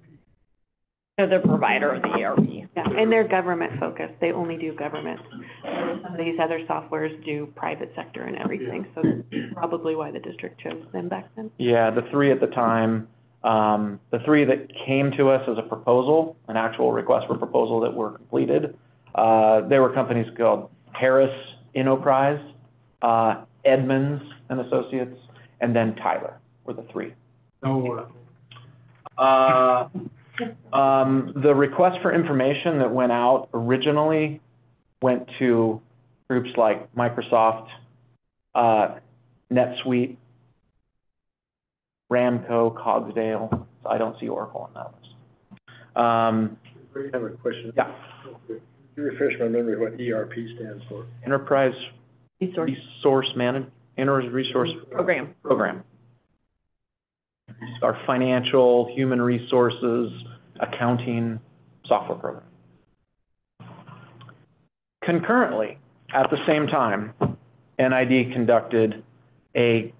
They're the provider of the ERP. Yeah, and they're government focused, they only do government. Whereas Some of these other softwares do private sector and everything, so that's probably why the district chose them back then. Yeah, the three at the time, um, the three that came to us as a proposal, an actual request for proposal that were completed, uh, there were companies called Harris Enterprise, uh, Edmunds and Associates, and then Tyler were the three. No Uh, um, the request for information that went out originally went to groups like Microsoft, uh, NetSuite, Ramco, Cogsdale. I don't see Oracle on that list. Um, I have a question. yeah, Can you refresh my memory what ERP stands for? Enterprise Resource Resource Management, Enterprise Resource program. Program. Our financial, human resources, accounting software program. Concurrently, at the same time, NID conducted a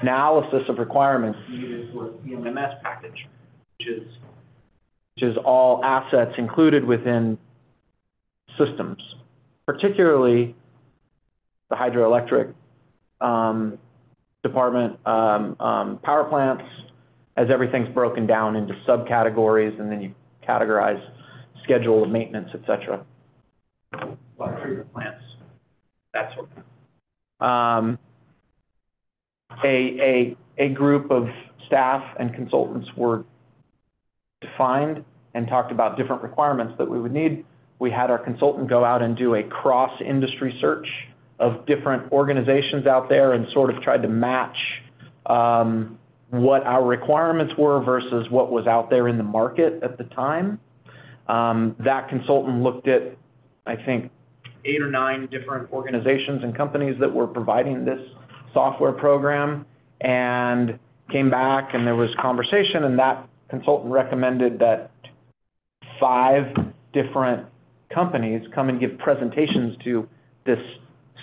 analysis of requirements needed for a CMMS package, which is, which is all assets included within systems, particularly the hydroelectric, um, department, um, um, power plants, as everything's broken down into subcategories, and then you categorize schedule of maintenance, et cetera. Water treatment plants, that sort of thing. Um, a, a, a group of staff and consultants were defined and talked about different requirements that we would need. We had our consultant go out and do a cross-industry search of different organizations out there and sort of tried to match um, what our requirements were versus what was out there in the market at the time. Um, that consultant looked at, I think, eight or nine different organizations and companies that were providing this software program and came back and there was conversation and that consultant recommended that five different companies come and give presentations to this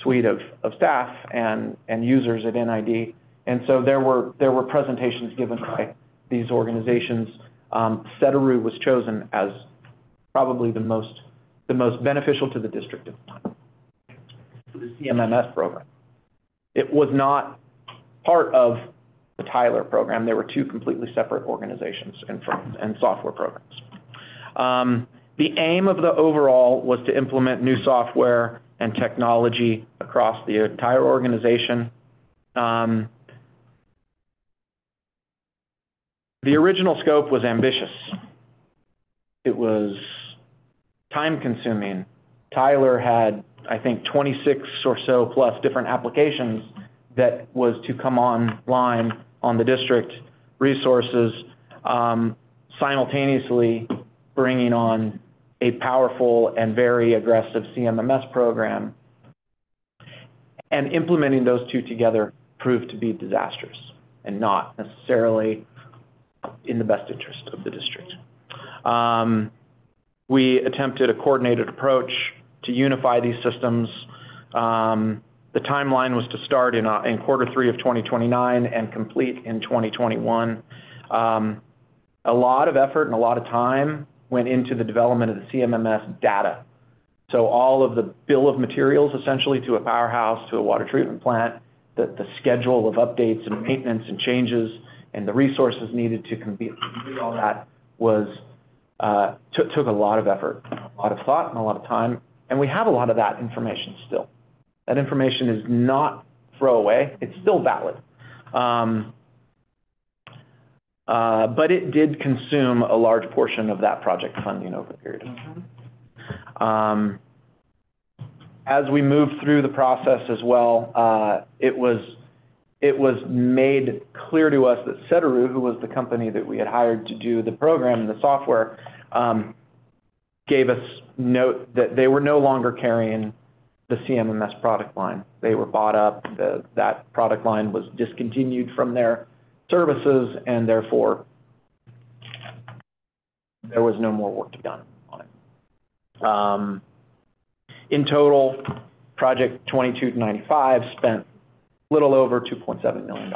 suite of, of staff and, and users at NID. And so there were, there were presentations given by these organizations. Um, was chosen as probably the most, the most beneficial to the district at the time, for the CMMS program. It was not part of the Tyler program. They were two completely separate organizations and, firms and software programs. Um, the aim of the overall was to implement new software and technology across the entire organization. Um, the original scope was ambitious. It was time-consuming. Tyler had, I think, 26 or so plus different applications that was to come online on the district resources, um, simultaneously bringing on a powerful and very aggressive CMMS program. And implementing those two together proved to be disastrous and not necessarily in the best interest of the district. Um, we attempted a coordinated approach to unify these systems. Um, the timeline was to start in, uh, in quarter three of 2029 and complete in 2021. Um, a lot of effort and a lot of time went into the development of the CMMS data. So all of the bill of materials essentially to a powerhouse, to a water treatment plant, the, the schedule of updates and maintenance and changes and the resources needed to complete all that was, uh, took, took a lot of effort, a lot of thought and a lot of time. And we have a lot of that information still. That information is not throwaway. It's still valid. Um, but it did consume a large portion of that project funding over the period of time. Um, as we moved through the process as well, uh, it was it was made clear to us that Sedaru, who was the company that we had hired to do the program and the software, um, gave us note that they were no longer carrying the CMMS product line. They were bought up. The, that product line was discontinued from their services, and therefore there was no more work to be done on it. Um, in total, project 22 to 95 spent a little over $2.7 million.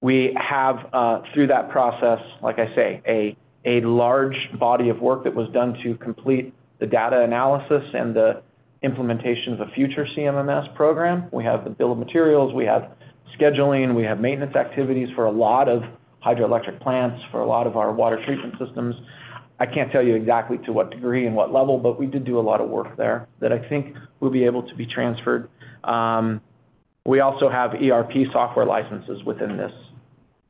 We have, uh, through that process, like I say, a, a large body of work that was done to complete the data analysis and the implementation of a future CMMS program. We have the bill of materials, we have scheduling, we have maintenance activities for a lot of hydroelectric plants, for a lot of our water treatment systems. I can't tell you exactly to what degree and what level, but we did do a lot of work there that I think will be able to be transferred. Um, we also have ERP software licenses within this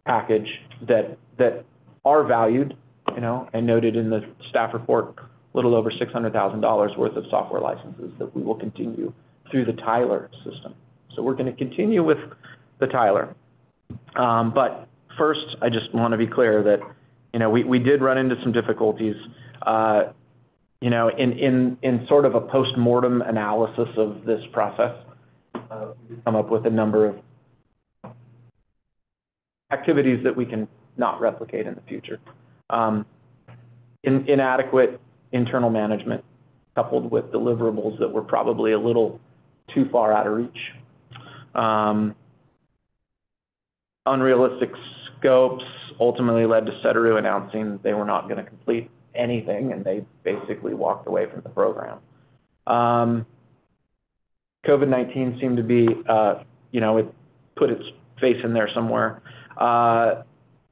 package that that are valued, you know, and noted in the staff report, a little over $600,000 worth of software licenses that we will continue through the Tyler system. So we're going to continue with the Tyler. Um, but first, I just want to be clear that, you know, we, we did run into some difficulties, uh, you know, in, in, in sort of a post-mortem analysis of this process. Uh, come up with a number of activities that we can not replicate in the future. Um, in, inadequate internal management coupled with deliverables that were probably a little too far out of reach. Um, unrealistic scopes ultimately led to Sedaru announcing they were not going to complete anything, and they basically walked away from the program. Um, COVID-19 seemed to be, uh, you know, it put its face in there somewhere. Uh,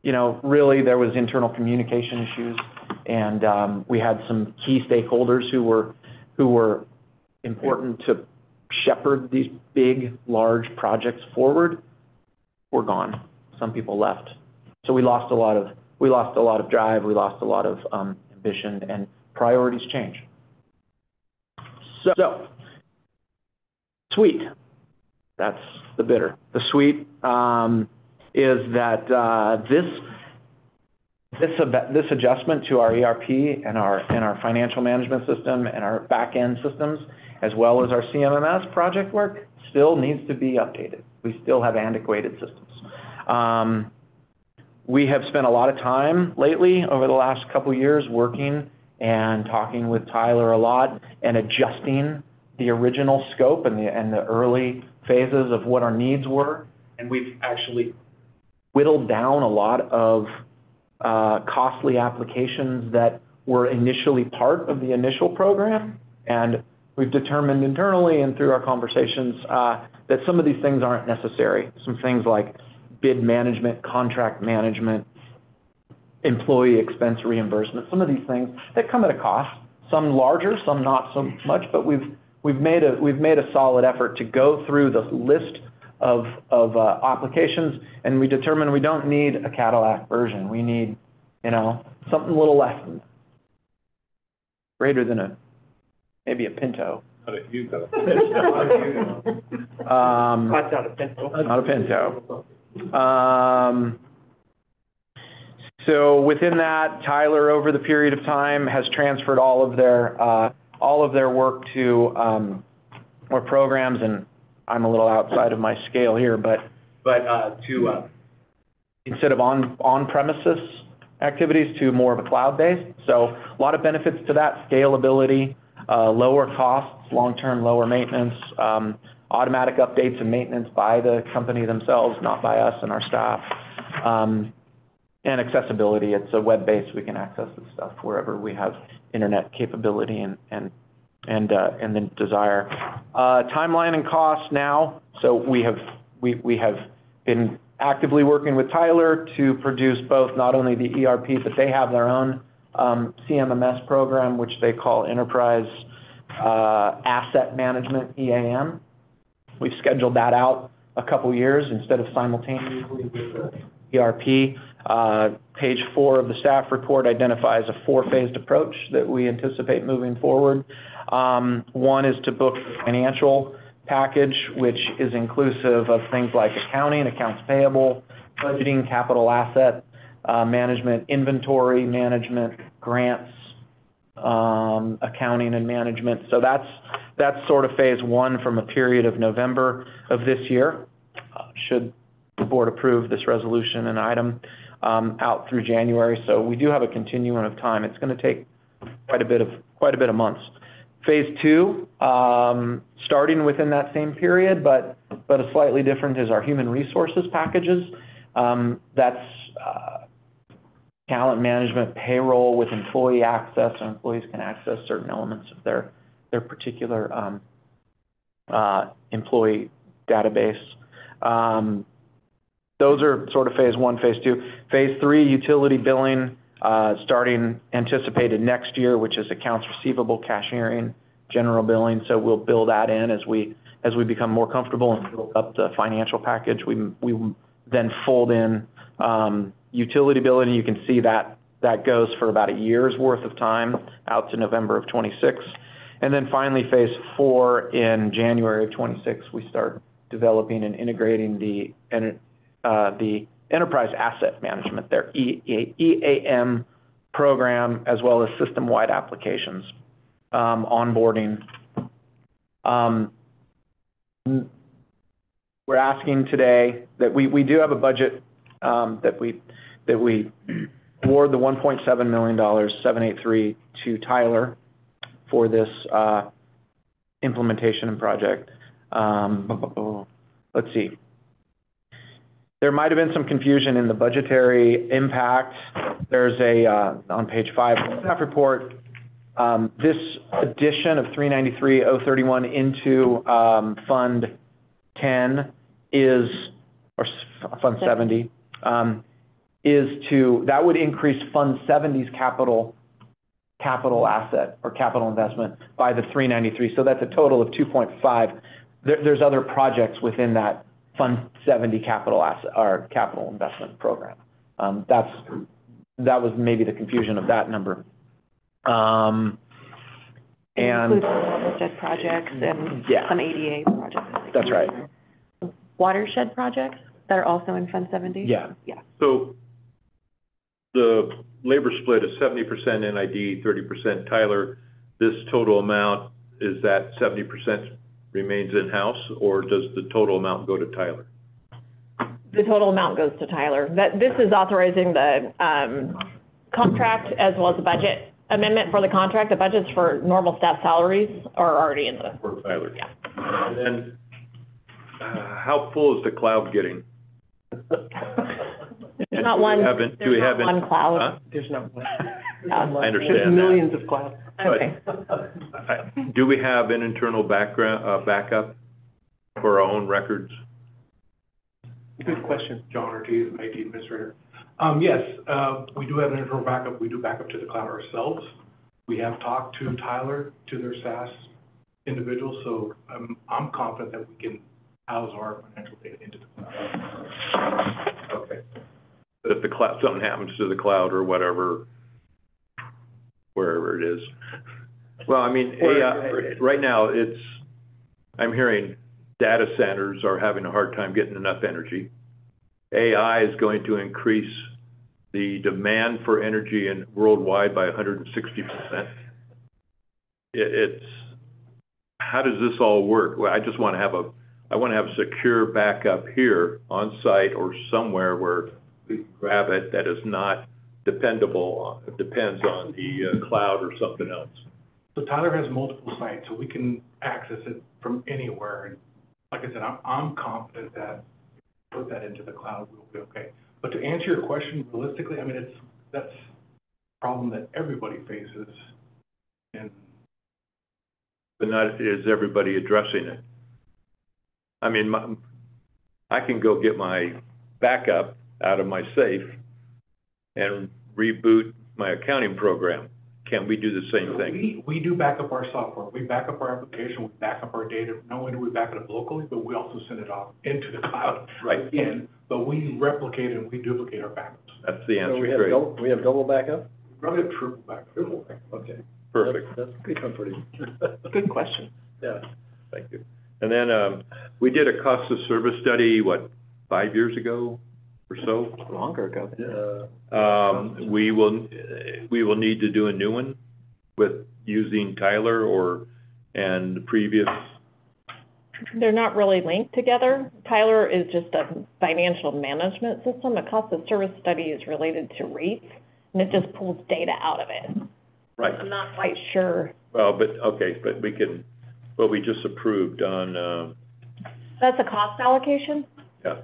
you know, really there was internal communication issues, and um, we had some key stakeholders who were who were important to shepherd these big, large projects forward. Were gone. Some people left, so we lost a lot of we lost a lot of drive. We lost a lot of um, ambition, and priorities change. So, sweet. That's the bitter. The sweet um, is that uh, this this this adjustment to our ERP and our and our financial management system and our back end systems, as well as our CMMS project work, still needs to be updated. We still have antiquated systems. Um, we have spent a lot of time lately over the last couple years working and talking with Tyler a lot and adjusting the original scope and the and the early phases of what our needs were. And we've actually whittled down a lot of uh, costly applications that were initially part of the initial program. And we've determined internally and through our conversations uh, that some of these things aren't necessary. Some things like bid management, contract management, employee expense reimbursement, some of these things that come at a cost, some larger, some not so much, but we've we've made a we've made a solid effort to go through the list of of uh, applications, and we determine we don't need a Cadillac version. We need, you know, something a little less than greater than a maybe a Pinto. Not a Yugo. Um, That's not a pencil. not a Pinto. Um, so within that, Tyler, over the period of time, has transferred all of their uh, all of their work to um, or programs, and I'm a little outside of my scale here, but but uh, to uh, instead of on on premises activities to more of a cloud-based. So a lot of benefits to that: scalability, uh, lower costs, long-term lower maintenance, um, automatic updates and maintenance by the company themselves, not by us and our staff. Um, and accessibility. It's a web-based, we can access this stuff wherever we have internet capability and, and, and, uh, and then desire. Uh, timeline and cost now, so we have, we, we have been actively working with Tyler to produce both not only the ERP, but they have their own, um, CMMS program, which they call Enterprise, uh, Asset Management, EAM. We've scheduled that out a couple years instead of simultaneously with the ERP. Uh, page four of the staff report identifies a four-phased approach that we anticipate moving forward. Um, one is to book the financial package, which is inclusive of things like accounting, accounts payable, budgeting, capital asset, uh, management, inventory management, grants, um, accounting and management. So that's, that's sort of phase one from a period of November of this year. Uh, Should the board approve this resolution and item, um, out through January. So we do have a continuum of time. It's gonna take quite a bit of, quite a bit of months. Phase two, um, starting within that same period, but, but a slightly different is our human resources packages. Um, that's, uh, talent management, payroll with employee access, so employees can access certain elements of their, their particular, um, uh, employee database. Um, those are sort of phase one, phase two. Phase three, utility billing, uh, starting anticipated next year, which is accounts receivable, cashiering, general billing. So we'll build that in as we, as we become more comfortable and build up the financial package. We, we then fold in, um, utility billing. You can see that, that goes for about a year's worth of time out to November of twenty-six. And then finally, phase four, in January of twenty-six, we start developing and integrating the, en- uh, the enterprise asset management, their EAM program, as well as system-wide applications, um, onboarding. Um, we're asking today that we, we do have a budget, um, that we, that we award the one point seven million dollars, seven eight three, to Tyler for this, uh, implementation project. Um, let's see. There might have been some confusion in the budgetary impact. There's a, uh, on page five of the staff report, um, this addition of three ninety-three oh thirty-one into, um, Fund ten is, or Fund seventy, um, is to, that would increase Fund 70's capital, capital asset or capital investment by the 393. So that's a total of 2.5. There, there's other projects within that Fund 70 capital asset, or capital investment program. Um, that's, that was maybe the confusion of that number. Um, and, watershed projects and Yeah. some ADA projects. that's right, Watershed projects that are also in Fund seventy? yeah. Yeah. So the labor split is seventy percent NID, thirty percent Tyler. This total amount, is that seventy percent remains in-house, or does the total amount go to Tyler? The total amount goes to Tyler. That, this is authorizing the, um, contract as well as the budget amendment for the contract. The budgets for normal staff salaries are already in the, For Tyler? Yeah. And then, uh, how full is the cloud getting? [laughs] there's not one, have it- do we there's have not it- one cloud. Huh? There's no, Yeah. I understand there's that. millions of clouds. Okay. I- Do we have an internal background, uh, backup for our own records? Good question. John Ortiz, IT Administrator. Um, yes, uh, we do have an internal backup. We do backup to the cloud ourselves. We have talked to Tyler, to their SaaS individuals, so I'm, I'm confident that we can house our financial data into the cloud. Okay. If the cloud, something happens to the cloud or whatever, wherever it is. Well, I mean, AI, right now, it's, I'm hearing data centers are having a hard time getting enough energy. AI is going to increase the demand for energy in worldwide by hundred and sixty percent. It, it's, how does this all work? Well, I just want to have a, I want to have a secure backup here on site or somewhere where grab it that is not dependable, on- depends on the uh, cloud or something else. So Tyler has multiple sites, so we can access it from anywhere. And like I said, I'm, I'm confident that put that into the cloud, we'll be okay. But to answer your question realistically, I mean, it's, that's a problem that everybody faces. And But not, is everybody addressing it? I mean, my, I can go get my backup out of my safe and reboot my accounting program. Can we do the same thing? we, we do back up our software, we back up our application, we back up our data. Not only do we back it up locally, but we also send it off into the cloud [laughs] Right, again. But we replicate and we duplicate our backups. that's the So we answer, have great, double, we have double backup? Probably a triple backup. Triple backup, okay. perfect, That's, that's pretty comforting. [laughs] Good question. Yeah. thank you. And then, um, we did a cost of service study, what, five years ago or so? Longer ago. Uh, Um, we will, we will need to do a new one with using Tyler or, and the previous, They're not really linked together. Tyler is just a financial management system. A cost of service study is related to rates, and it just pulls data out of it. right, I'm not quite sure. well, but, okay, but we can, what we just approved on, um, That's a cost allocation? yeah,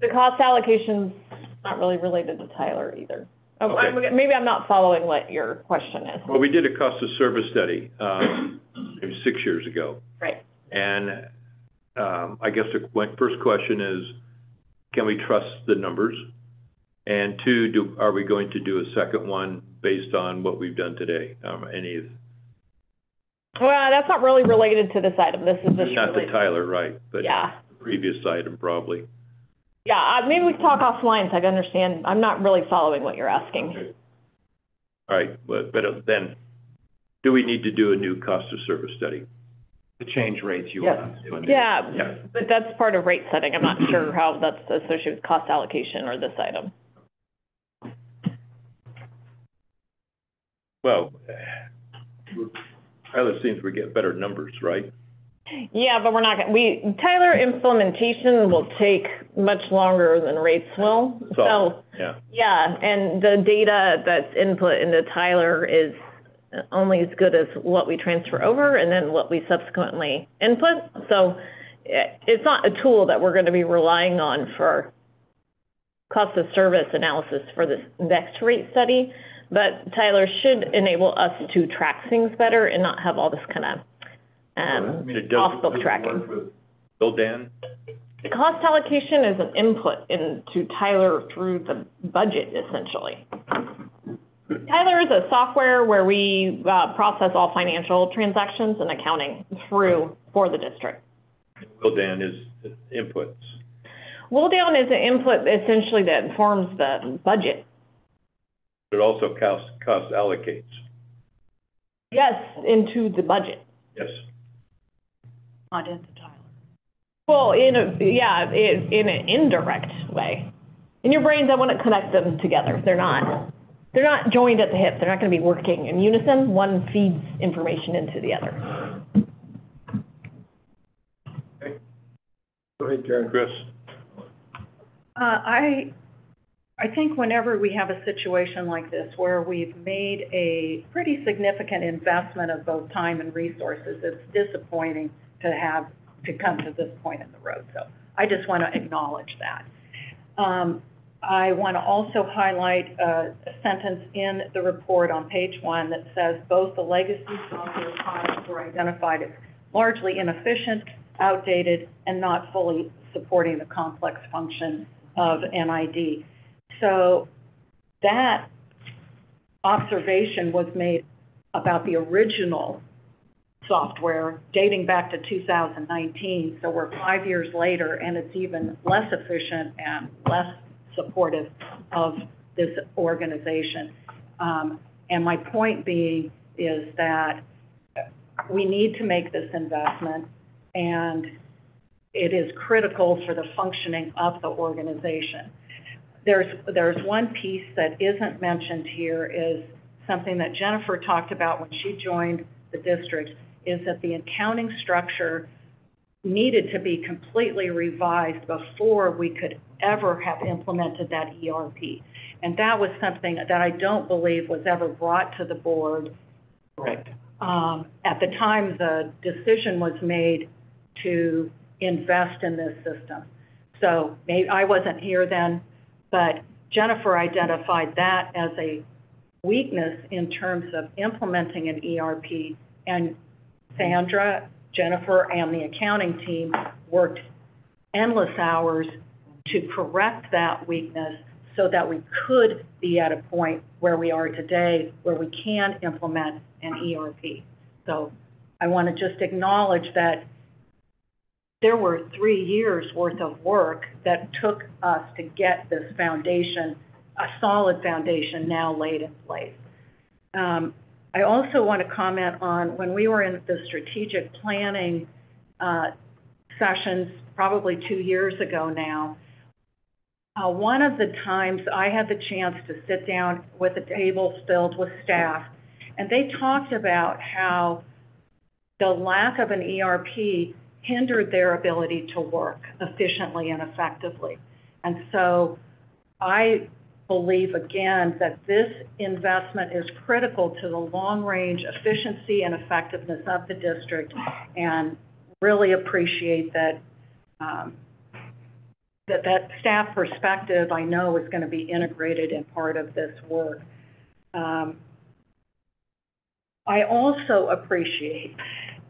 The cost allocation's not really related to Tyler either. I'm- Okay. Maybe I'm not following what your question is. well, we did a cost of service study, um, maybe six years ago. Right. And, um, I guess the first question is, can we trust the numbers? And two, do, are we going to do a second one based on what we've done today? Um, any of, Well, that's not really related to this item. This is just not the related. Tyler, right, but Yeah, the previous item probably. Yeah, uh, maybe we can talk offline so I can understand. I'm not really following what you're asking. All right, but, but then, do we need to do a new cost of service study? The change rates you Yes. want to do. Yeah, Yeah. but that's part of rate setting. I'm not sure how that's associated with cost allocation or this item. Well, Tyler seems we get better numbers, right? Yeah, but we're not, gonna we, Tyler implementation will take much longer than rates will. So, Yeah, yeah, and the data that's input into Tyler is only as good as what we transfer over and then what we subsequently input. So eh, it's not a tool that we're gonna be relying on for cost of service analysis for this next rate study. But Tyler should enable us to track things better and not have all this kind of, I um, mean, it does. tracking. work with Willdan? The cost allocation is an input into Tyler through the budget essentially. Tyler is a software where we, uh, process all financial transactions and accounting through, for the district. Willdan is inputs. Willdan is an input essentially that informs the budget. It also cost, cost allocates, Yes, into the budget. yes. Not into Tyler. Well, in a, yeah, in, in an indirect way. In your brains, I want to connect them together. They're not, they're not joined at the hip. They're not going to be working in unison. One feeds information into the other. Go ahead, Karen. Chris? Uh, I, I think whenever we have a situation like this where we've made a pretty significant investment of both time and resources, it's disappointing to have, to come to this point in the road. So I just want to acknowledge that. Um, I want to also highlight a sentence in the report on page one that says both the legacy software products were identified as largely inefficient, outdated, and not fully supporting the complex function of NID. So that observation was made about the original software dating back to 2019. So we're five years later, and it's even less efficient and less supportive of this organization. Um, and my point being is that we need to make this investment, and it is critical for the functioning of the organization. There's, there's one piece that isn't mentioned here is something that Jennifer talked about when she joined the district, is that the accounting structure needed to be completely revised before we could ever have implemented that ERP. And that was something that I don't believe was ever brought to the board Correct. um, at the time the decision was made to invest in this system. So maybe I wasn't here then, But Jennifer identified that as a weakness in terms of implementing an ERP. And Sandra, Jennifer, and the accounting team worked endless hours to correct that weakness so that we could be at a point where we are today, where we can implement an ERP. So I want to just acknowledge that there were three years' worth of work that took us to get this foundation, a solid foundation now laid in place. Um, I also want to comment on when we were in the strategic planning uh, sessions, probably two years ago now, uh, one of the times I had the chance to sit down with a table filled with staff, and they talked about how the lack of an ERP hindered their ability to work efficiently and effectively. And so I believe again that this investment is critical to the long-range efficiency and effectiveness of the district and really appreciate that um, that that staff perspective I know is going to be integrated in part of this work. Um, I also appreciate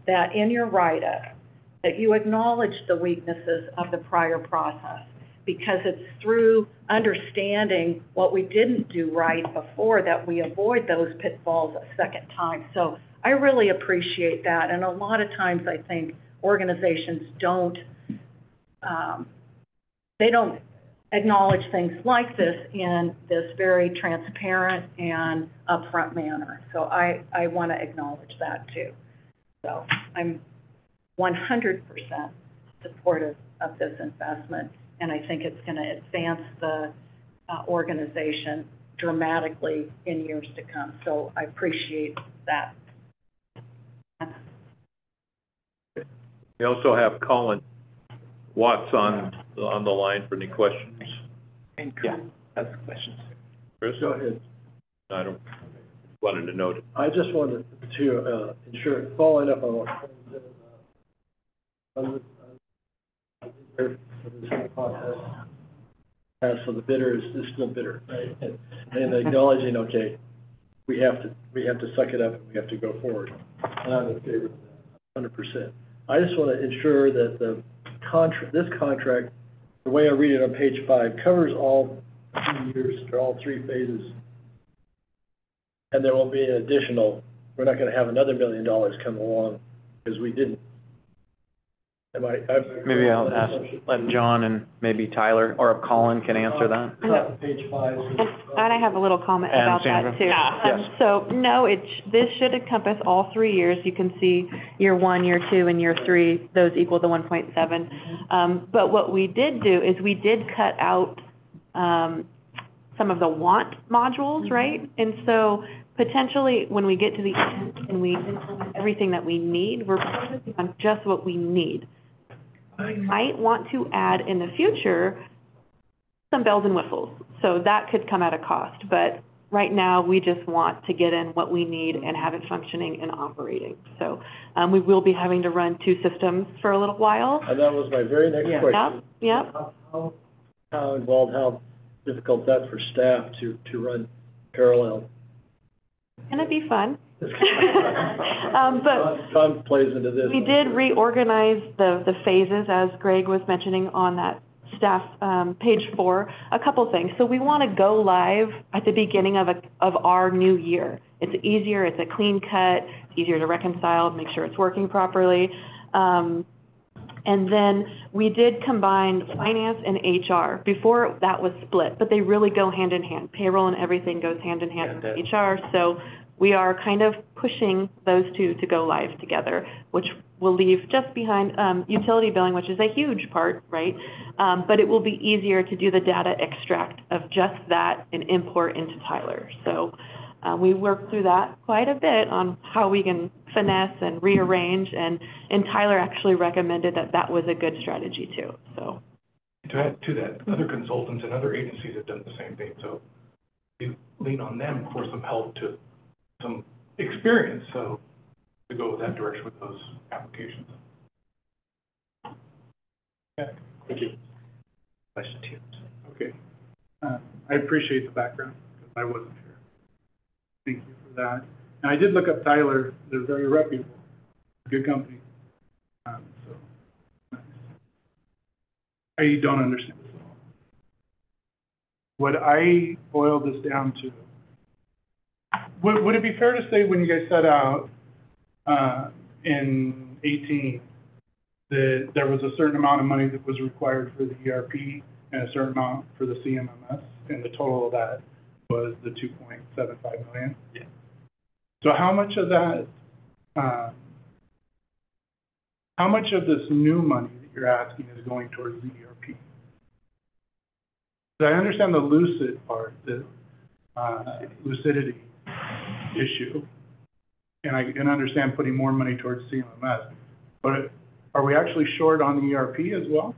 that in your write-up, that you acknowledge the weaknesses of the prior process because it's through understanding what we didn't do right before that we avoid those pitfalls a second time. So I really appreciate that. And a lot of times I think organizations don't, um, they don't acknowledge things like this in this very transparent and upfront manner. So I, I want to acknowledge that too. So I'm 100% supportive of this investment, and I think it's going to advance the uh, organization dramatically in years to come. So I appreciate that. We also have Colin Watts on, on the line for any questions. And Chris has questions. Chris? Go ahead. I don't, wanted to note it. I just wanted to, uh, ensure, following up on what, uh, uh, for this process, as for the bidder is, is still bitter, right? And, and acknowledging, okay, we have to, we have to suck it up and we have to go forward. And I'm in favor of that, hundred percent. I just want to ensure that the contract, this contract, the way I read it on page five, covers all three years, or all three phases. And there won't be an additional, we're not gonna have another million dollars come along, because we didn't. Am I? I'm- Maybe I'll ask, let John and maybe Tyler or Colin can answer that. Top page five. And and I have a little comment And about Sandra? that too. Yeah. Um, Yes. So, no, it, sh- this should encompass all three years. You can see year one, year two, and year three, those equal the one point seven. Um, but what we did do is we did cut out, um, some of the want modules, right? And so potentially, when we get to the end and we implement everything that we need, we're focusing on just what we need. We might want to add in the future some bells and whistles. So that could come at a cost, but right now, we just want to get in what we need and have it functioning and operating. So, um, we will be having to run two systems for a little while. And that was my very next Yeah. question. Yep, yep. How, how- how involved, how difficult that for staff to, to run parallel? Gonna be fun. [laughs] Um, but Tom plays into this. We did reorganize the, the phases, as Greg was mentioning on that staff, um, page four, a couple things. So we want to go live at the beginning of a, of our new year. It's easier, it's a clean cut, it's easier to reconcile, make sure it's working properly. Um, and then we did combine finance and HR. Before, that was split, but they really go hand in hand. Payroll and everything goes hand in hand with HR. So we are kind of pushing those two to go live together, which will leave just behind, um, utility billing, which is a huge part, right? Um, but it will be easier to do the data extract of just that and import into Tyler. So, uh, we worked through that quite a bit on how we can finesse and rearrange, and, and Tyler actually recommended that that was a good strategy too, so. To add to that, other consultants and other agencies have done the same thing, so we lean on them for some help to, some experience, so to go that direction with those applications. Yeah, Thank you. Question two. Okay. Uh, I appreciate the background, because I wasn't here. Thank you for that. And I did look up Tyler, they're very reputable, good company. Um, so, nice. I don't understand this at all. What I boil this down to, would, would it be fair to say when you guys set out, uh, in eighteen, that there was a certain amount of money that was required for the ERP and a certain amount for the CMMS, and the total of that was the two point seven five million? Yeah. So how much of that, um, how much of this new money that you're asking is going towards the ERP? 'Cause I understand the lucid part, the, uh, lucidity issue, and I can understand putting more money towards CMMS, but are we actually short on the ERP as well?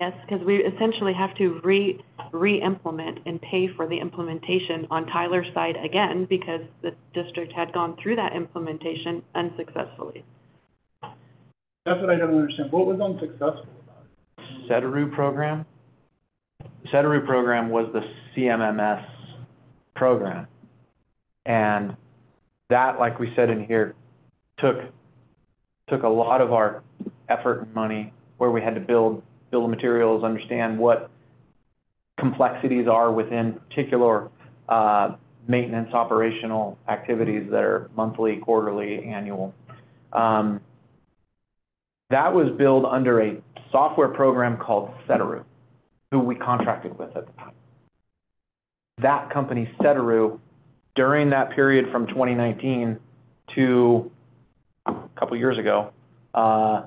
Yes, because we essentially have to re, re-implement and pay for the implementation on Tyler's side again because the district had gone through that implementation unsuccessfully. That's what I don't understand. What was unsuccessful about it? Sedaru program. Sedaru program was the CMMS program. And that, like we said in here, took, took a lot of our effort and money where we had to build, build the materials, understand what complexities are within particular, uh, maintenance operational activities that are monthly, quarterly, annual. Um, that was built under a software program called Sedaru, who we contracted with at the time. That company, Sedaru, during that period from 2019 to a couple years ago, uh,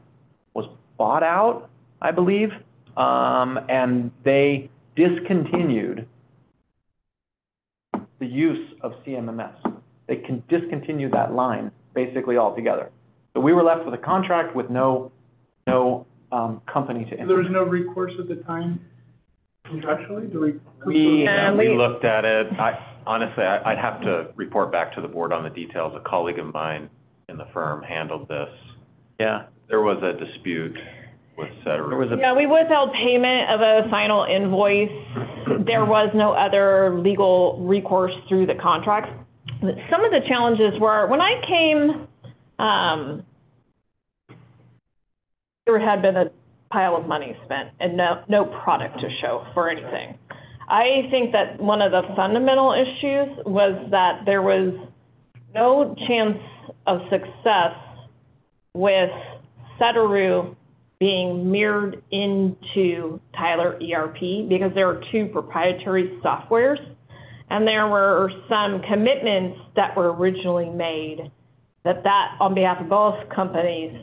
was bought out, I believe, um, and they discontinued the use of CMMS. They can discontinue that line basically altogether. So we were left with a contract with no, no, um, company to There was no recourse at the time contractually, do we? We- And We we- looked at it, I, honestly, I, I'd have to report back to the board on the details. A colleague of mine in the firm handled this. Yeah, There was a dispute with Sedaru. there was a, Yeah, we withheld payment of a final invoice. There was no other legal recourse through the contract. Some of the challenges were, when I came, um, there had been a pile of money spent and no, no product to show for anything. I think that one of the fundamental issues was that there was no chance of success with Sedaru being mirrored into Tyler ERP because there are two proprietary softwares. And there were some commitments that were originally made that that, on behalf of both companies,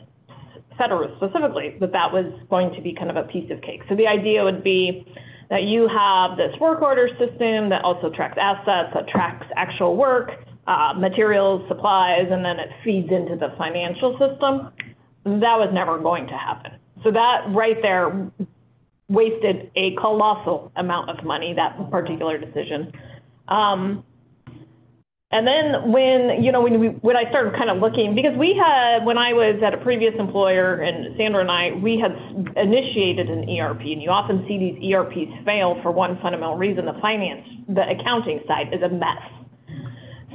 Federal specifically, that that was going to be kind of a piece of cake. So the idea would be that you have this work order system that also tracks assets, that tracks actual work, uh, materials, supplies, and then it feeds into the financial system. That was never going to happen. So that right there wasted a colossal amount of money, that particular decision. Um, and then when, you know, when we, when I started kind of looking, because we had, when I was at a previous employer, and Sandra and I, we had initiated an ERP, and you often see these ERPs fail for one fundamental reason, the finance, the accounting side is a mess.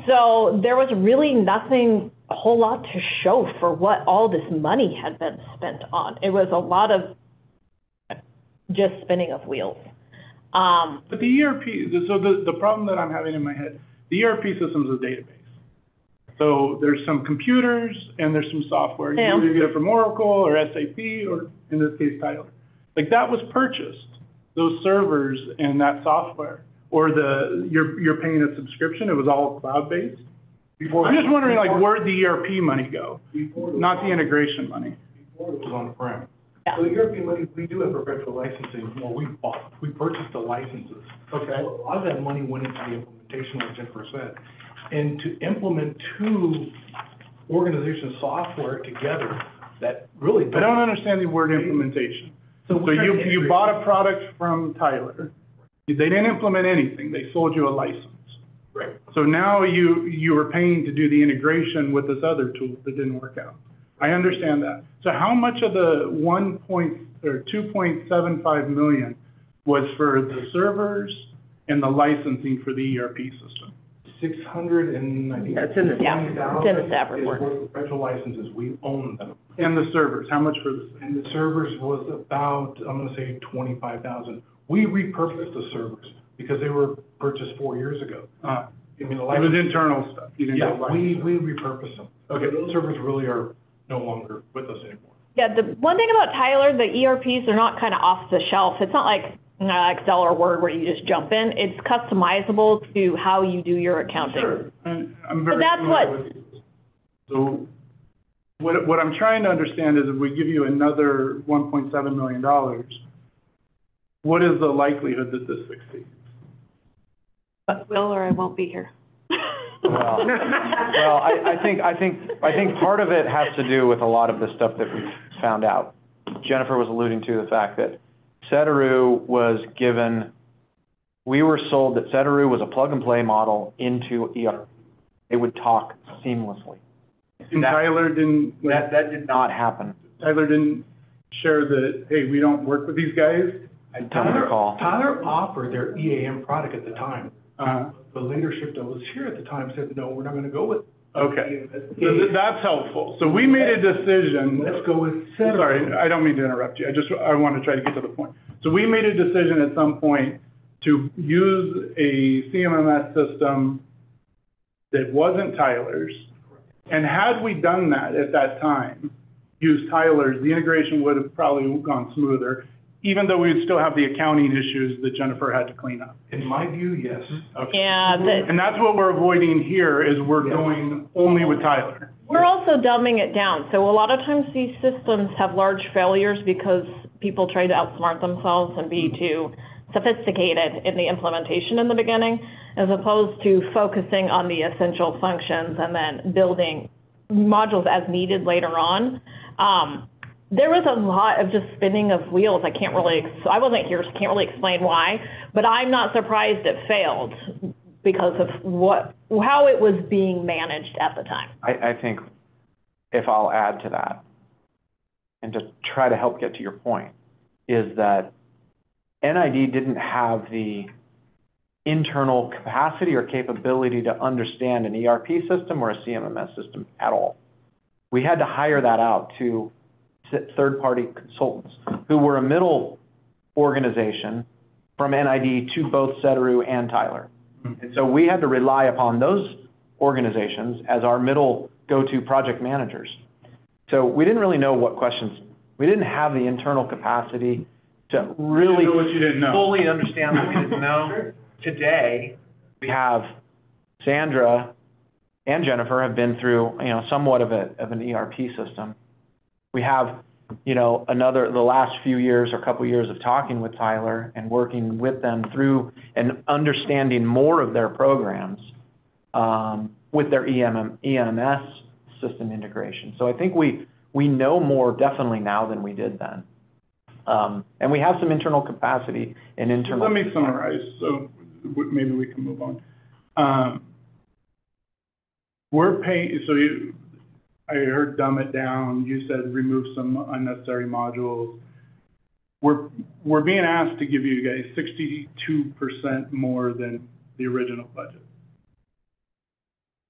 So there was really nothing, a whole lot to show for what all this money had been spent on. It was a lot of just spinning of wheels. Um, But the ERP, so the, the problem that I'm having in my head, the ERP system is a database. So there's some computers and there's some software. You Yeah. either get it from Oracle or SAP or in this case Tyler. Like that was purchased, those servers and that software. Or the, you're, you're paying a subscription, it was all cloud-based. Before I'm just wondering like where'd the ERP money go? Not the integration money. Before it was on-prem. Yeah. So the European money, we do have perpetual licensing, well, we bought, we purchased the licenses. Okay. So A lot of that money went into the implementation, like Jennifer said. And to implement two organization software together, that really. I don't understand the word implementation. So So we're trying you, to you integrate- bought a product from Tyler. They didn't implement anything, they sold you a license. Right. So now you, you were paying to do the integration with this other tool that didn't work out. I understand that. So how much of the one point, or two point seven five million was for the servers and the licensing for the ERP system. Six hundred and, I think. It's in the- Yeah, it's in the staff report. Perpetual licenses, we own them. And the servers, how much for the, And the servers was about, I'm gonna say twenty-five thousand. We repurposed the servers because they were purchased four years ago. uh, I mean, the it was license. internal stuff, you didn't Yeah, get we, licensing. we repurposed them. Okay, those servers really are no longer with us anymore. Yeah, the one thing about Tyler, the ERPs they're not kind of off the shelf. It's not like uh, Excel or Word where you just jump in. It's customizable to how you do your accounting. Sure, and I'm very But that's familiar what- with these. So, what, what I'm trying to understand is if we give you another one point seven million dollars, what is the likelihood that this succeeds? Will, or I won't be here. Well, well, I, I think, I think, I think part of it has to do with a lot of the stuff that we've found out. Jennifer was alluding to the fact that Sedaru was given, we were sold that Sedaru was a plug-and-play model into ERP. It would talk seamlessly. And That- Tyler didn't, That, that did not happen. Tyler didn't share that, hey, we don't work with these guys? I don't Tyler- recall. Tyler offered their EAM product at the time. Uh, The leadership that was here at the time said, no, we're not gonna go with. Okay, so th- that's helpful. So we made a decision. Let's go with. Sorry, I don't mean to interrupt you, I just, I want to try to get to the point. So we made a decision at some point to use a CMMS system that wasn't Tyler's. And had we done that at that time, used Tyler's, the integration would have probably gone smoother, even though we would still have the accounting issues that Jennifer had to clean up. In my view, yes. Okay. Yeah, the, And that's what we're avoiding here, is we're Yes. going only with Tyler. We're also dumbing it down. So a lot of times these systems have large failures because people try to outsmart themselves and be too sophisticated in the implementation in the beginning, as opposed to focusing on the essential functions and then building modules as needed later on. Um, there was a lot of just spinning of wheels. I can't really, I wasn't here, so can't really explain why, but I'm not surprised it failed because of what, how it was being managed at the time. I, I think if I'll add to that, and just try to help get to your point, is that NID didn't have the internal capacity or capability to understand an ERP system or a CMMS system at all. We had to hire that out to third-party consultants who were a middle organization from NID to both Sedaru and Tyler. Mm-hmm. And so we had to rely upon those organizations as our middle go-to project managers. So we didn't really know what questions, we didn't have the internal capacity to really know what you didn't know. fully understand what we didn't know. [laughs] Today, we have Sandra and Jennifer have been through, you know, somewhat of a, of an ERP system. We have, you know, another, the last few years or a couple years of talking with Tyler and working with them through and understanding more of their programs, um, with their EMM, EMS system integration. So I think we, we know more definitely now than we did then. Um, and we have some internal capacity and internal. Let me summarize, so maybe we can move on. Um, We're paying, so you, I heard dumb it down, you said remove some unnecessary modules. We're, we're being asked to give you guys sixty-two percent more than the original budget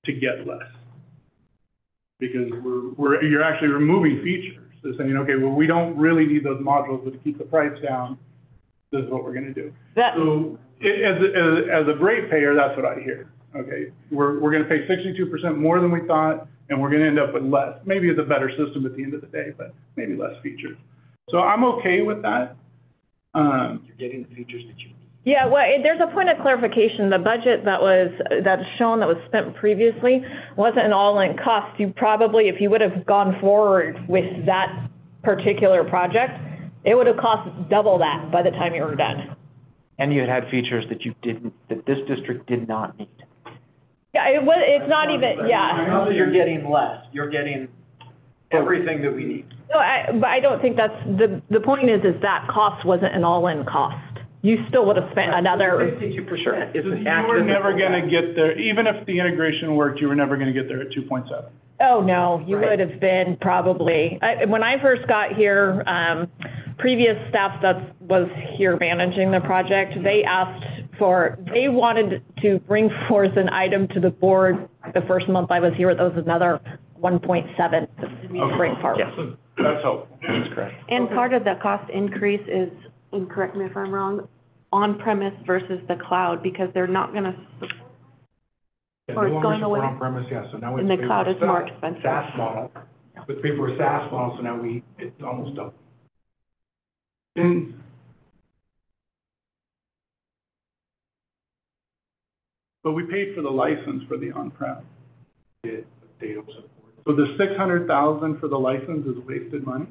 to get less. Because we're, we're, you're actually removing features. They're saying, okay, well, we don't really need those modules, but to keep the price down, this is what we're gonna do. That, So, i- as, as, as a ratepayer, that's what I hear, okay? We're, we're gonna pay sixty-two percent more than we thought, and we're gonna end up with less. Maybe it's a better system at the end of the day, but maybe less features. So I'm okay with that. Um, You're getting the features that you need. Yeah, well, it- there's a point of clarification. The budget that was, that's shown that was spent previously wasn't an all-in cost. You probably, if you would have gone forward with that particular project, it would have cost double that by the time you were done. And you had had features that you didn't, that this district did not need. Yeah, it was, it's not even, yeah. You're getting less, you're getting everything that we need. No, I, but I don't think that's, the, the point is, is that cost wasn't an all-in cost. You still would have spent another, Fifty-two percent is you an were never gonna get there, even if the integration worked, you were never gonna get there at two point seven. oh, no, you Right. would have been probably, I, when I first got here, um, previous staff that was here managing the project, they asked for, they wanted to bring forth an item to the board the first month I was here, that was another one point seven to bring forward. So That's helpful. That's correct. And part of the cost increase is, and correct me if I'm wrong, on-premise versus the cloud, because they're not gonna, Yeah, Or it's no longer going support away. On-premise, yeah, so now it's. And the paid cloud for is more SaaS- expensive. SaaS model, with paid for SaaS model, so now we, it's almost double. And But we paid for the license for the on-prem. data support, So the six hundred thousand for the license is wasted money?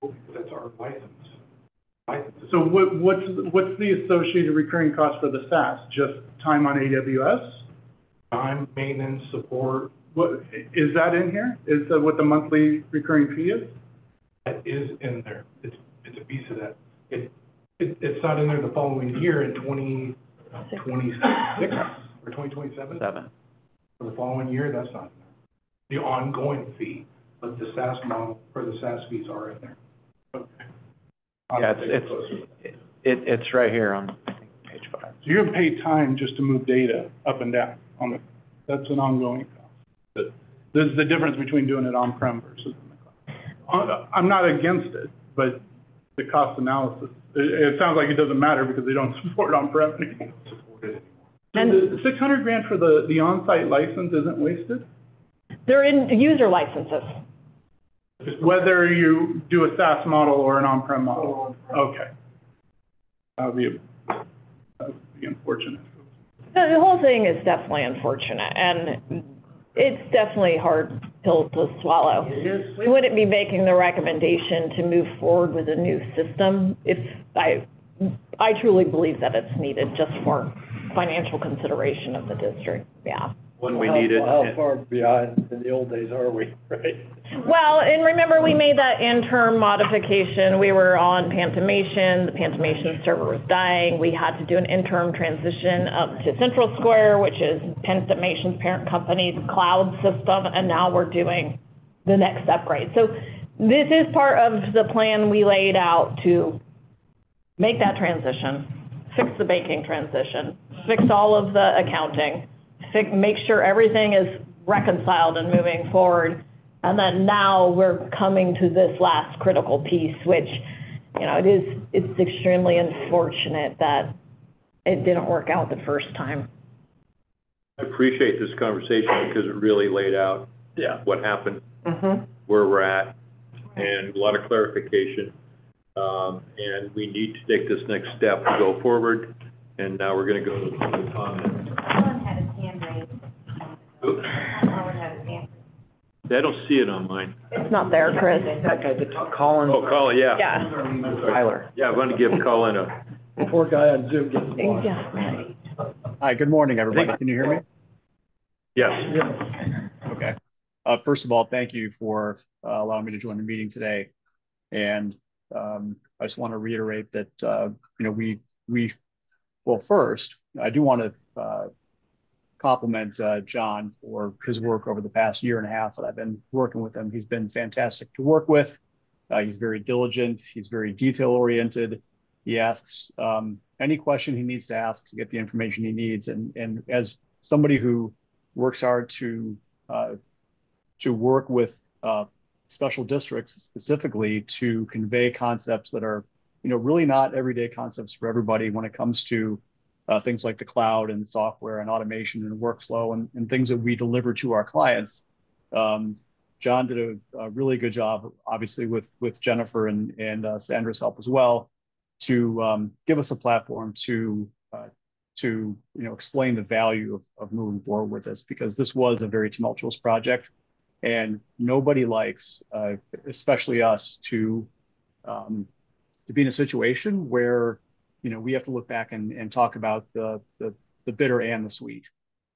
because that's our license. License. So what, what's, what's the associated recurring cost for the SaaS? Just time on AWS? Time, maintenance, support, What, is that in here? Is that what the monthly recurring fee is? that is in there. It's, it's a piece of that. It, it, it's not in there the following year in twenty twenty-six or twenty twenty-seven? Seven. For the following year, that's not in there. The ongoing fee, but the SaaS model, or the SaaS fees are in there. Yeah, it's, it's, it, it's right here on, I think, page five. So you're gonna pay time just to move data up and down on the, that's an ongoing cost. But There's the difference between doing it on-prem versus in the cloud. Uh, I'm not against it, but the cost analysis, it, it sounds like it doesn't matter because they don't [laughs] support on-prem anymore. Support it So the six hundred grand for the, the on-site license isn't wasted? They're in user licenses. Whether you do a SaaS model or an on-prem model? Okay. That would be, a- that would be unfortunate. The, the whole thing is definitely unfortunate, and it's definitely hard pill to swallow. We wouldn't be making the recommendation to move forward with a new system if I, I truly believe that it's needed just for financial consideration of the district, yeah. When we need it. How far behind in the old days are we, [laughs] right? Well, and remember, we made that interim modification, we were on Pentamation, the Pentamation server was dying, we had to do an interim transition up to Central Square, which is Pentamation's parent company's cloud system, and now we're doing the next upgrade. So this is part of the plan we laid out to make that transition, fix the banking transition, fix all of the accounting, fix, make sure everything is reconciled and moving forward. And then now we're coming to this last critical piece, which, you know, it is, it's extremely unfortunate that it didn't work out the first time. I appreciate this conversation because it really laid out Yeah. what happened, Mm-hmm. where we're at, and a lot of clarification. Um, and we need to take this next step to go forward, and now we're gonna go to public comment. Colin had his hand raised. Oops. Colin had his hand. I don't see it on mine. It's not there, Chris. That guy, the Colin, Oh, Colin, yeah. Yeah. Tyler. Yeah, I'm gonna give Colin a, Poor guy on Zoom gets blocked. Yeah, right. Hi, good morning, everybody. Can you hear me? yes. Okay. Uh, first of all, thank you for uh, allowing me to join the meeting today. And um, I just want to reiterate that, uh, you know, we, we, well, first, I do want to uh, compliment uh, John for his work over the past year and a half that I've been working with him. He's been fantastic to work with. Uh, he's very diligent. He's very detail oriented. He asks um, any question he needs to ask to get the information he needs. And, and as somebody who works hard to uh, to work with uh, special districts specifically to convey concepts that are, you know, really not everyday concepts for everybody when it comes to things like the cloud and software and automation and workflow and, and things that we deliver to our clients. Um, John did a, a really good job, obviously, with with Jennifer and and uh, Sandra's help as well, to um, give us a platform to uh, to you know explain the value of, of moving forward with this because this was a very tumultuous project and nobody likes uh, especially us to um, to be in a situation where you know we have to look back and, and talk about the, the the bitter and the sweet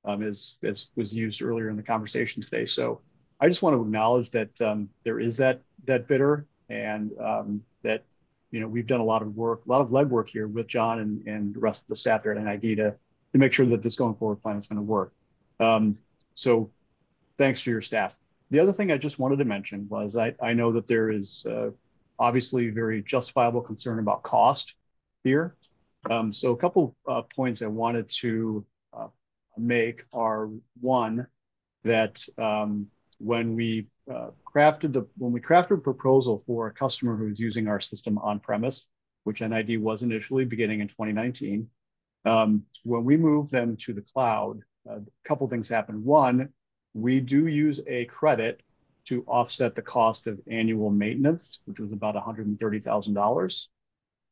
um, as as was used earlier in the conversation today so I just want to acknowledge that um, there is that that bitter and um, that you know, we've done a lot of work, a lot of legwork here with John and, and the rest of the staff there at NID to, to make sure that this going forward plan is going to work. Um, so thanks to your staff. The other thing I just wanted to mention was I, I know that there is, uh, obviously very justifiable concern about cost here. Um, so a couple, uh, points I wanted to, uh, make are, one, that, um, when we, uh, crafted the, when we crafted a proposal for a customer who was using our system on premise, which NID was initially beginning in 2019, um, when we moved them to the cloud, a couple things happened. One, we do use a credit to offset the cost of annual maintenance, which was about $130,000.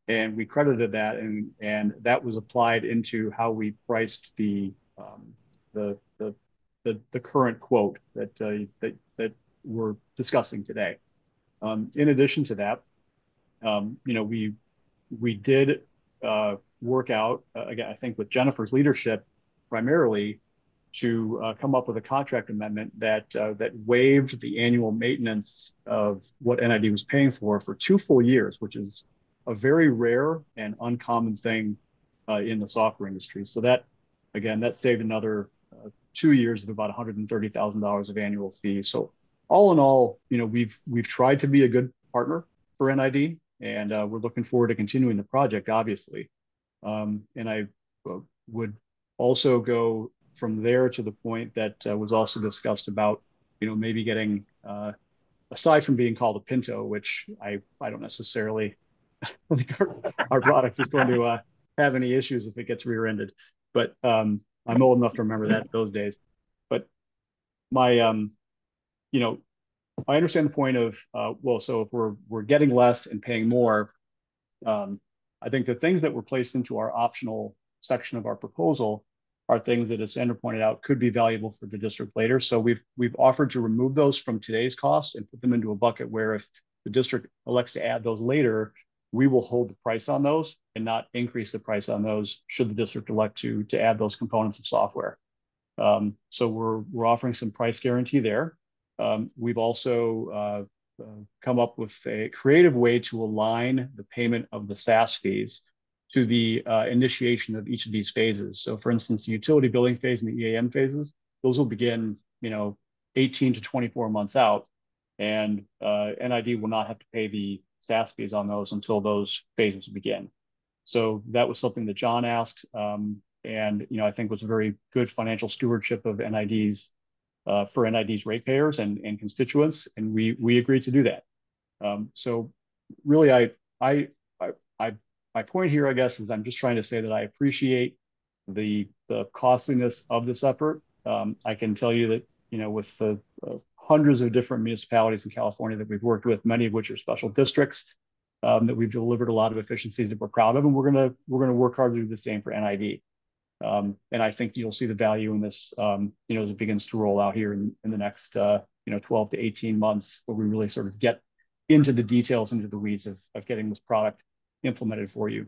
And we credited that and, and that was applied into how we priced the, um, the, the, the, the current quote that, uh, that, that we're discussing today. Um, in addition to that, um, you know, we, we did, uh, work out, uh, again, I think with Jennifer's leadership primarily, to uh, come up with a contract amendment that uh, that waived the annual maintenance of what NID was paying for for two full years, which is a very rare and uncommon thing uh, in the software industry. So that, again, that saved another uh, two years of about $130,000 of annual fees. So all in all, you know, we've we've tried to be a good partner for NID, and uh, we're looking forward to continuing the project, obviously. Um, and I uh, would also go from there to the point that uh, was also discussed about, you know, maybe getting, uh, aside from being called a Pinto, which I, I don't necessarily [laughs] think our, our product is going to uh, have any issues if it gets rear-ended. But um, I'm old enough to remember that those days. But my, um, you know, I understand the point of, uh, well, so if we're we're getting less and paying more, um, I think the things that were placed into our optional section of our proposal are things that, as Sandra pointed out, could be valuable for the district later. So we've we've offered to remove those from today's cost and put them into a bucket where if the district elects to add those later, we will hold the price on those and not increase the price on those should the district elect to to add those components of software. Um, so we're we're offering some price guarantee there. Um, we've also uh, uh, come up with a creative way to align the payment of the SaaS fees to the uh, initiation of each of these phases. So for instance, the utility billing phase and the EAM phases, those will begin, you know, 18 to 24 months out. And uh, NID will not have to pay the SaaS fees on those until those phases begin. So that was something that John asked. Um, and, you know, I think was a very good financial stewardship of NID's uh, for NID's ratepayers and, and constituents. And we, we agreed to do that. Um, so really, I, I, I, I my point here, I guess, is I'm just trying to say that I appreciate the the costliness of this effort. Um, I can tell you that you know with the uh, hundreds of different municipalities in California that we've worked with, many of which are special districts, um, that we've delivered a lot of efficiencies that we're proud of, and we're gonna we're gonna work hard to do the same for NID. Um, and I think you'll see the value in this, um, you know, as it begins to roll out here in, in the next, uh, you know, 12 to 18 months, where we really sort of get into the details, into the weeds of, of getting this product implemented for you.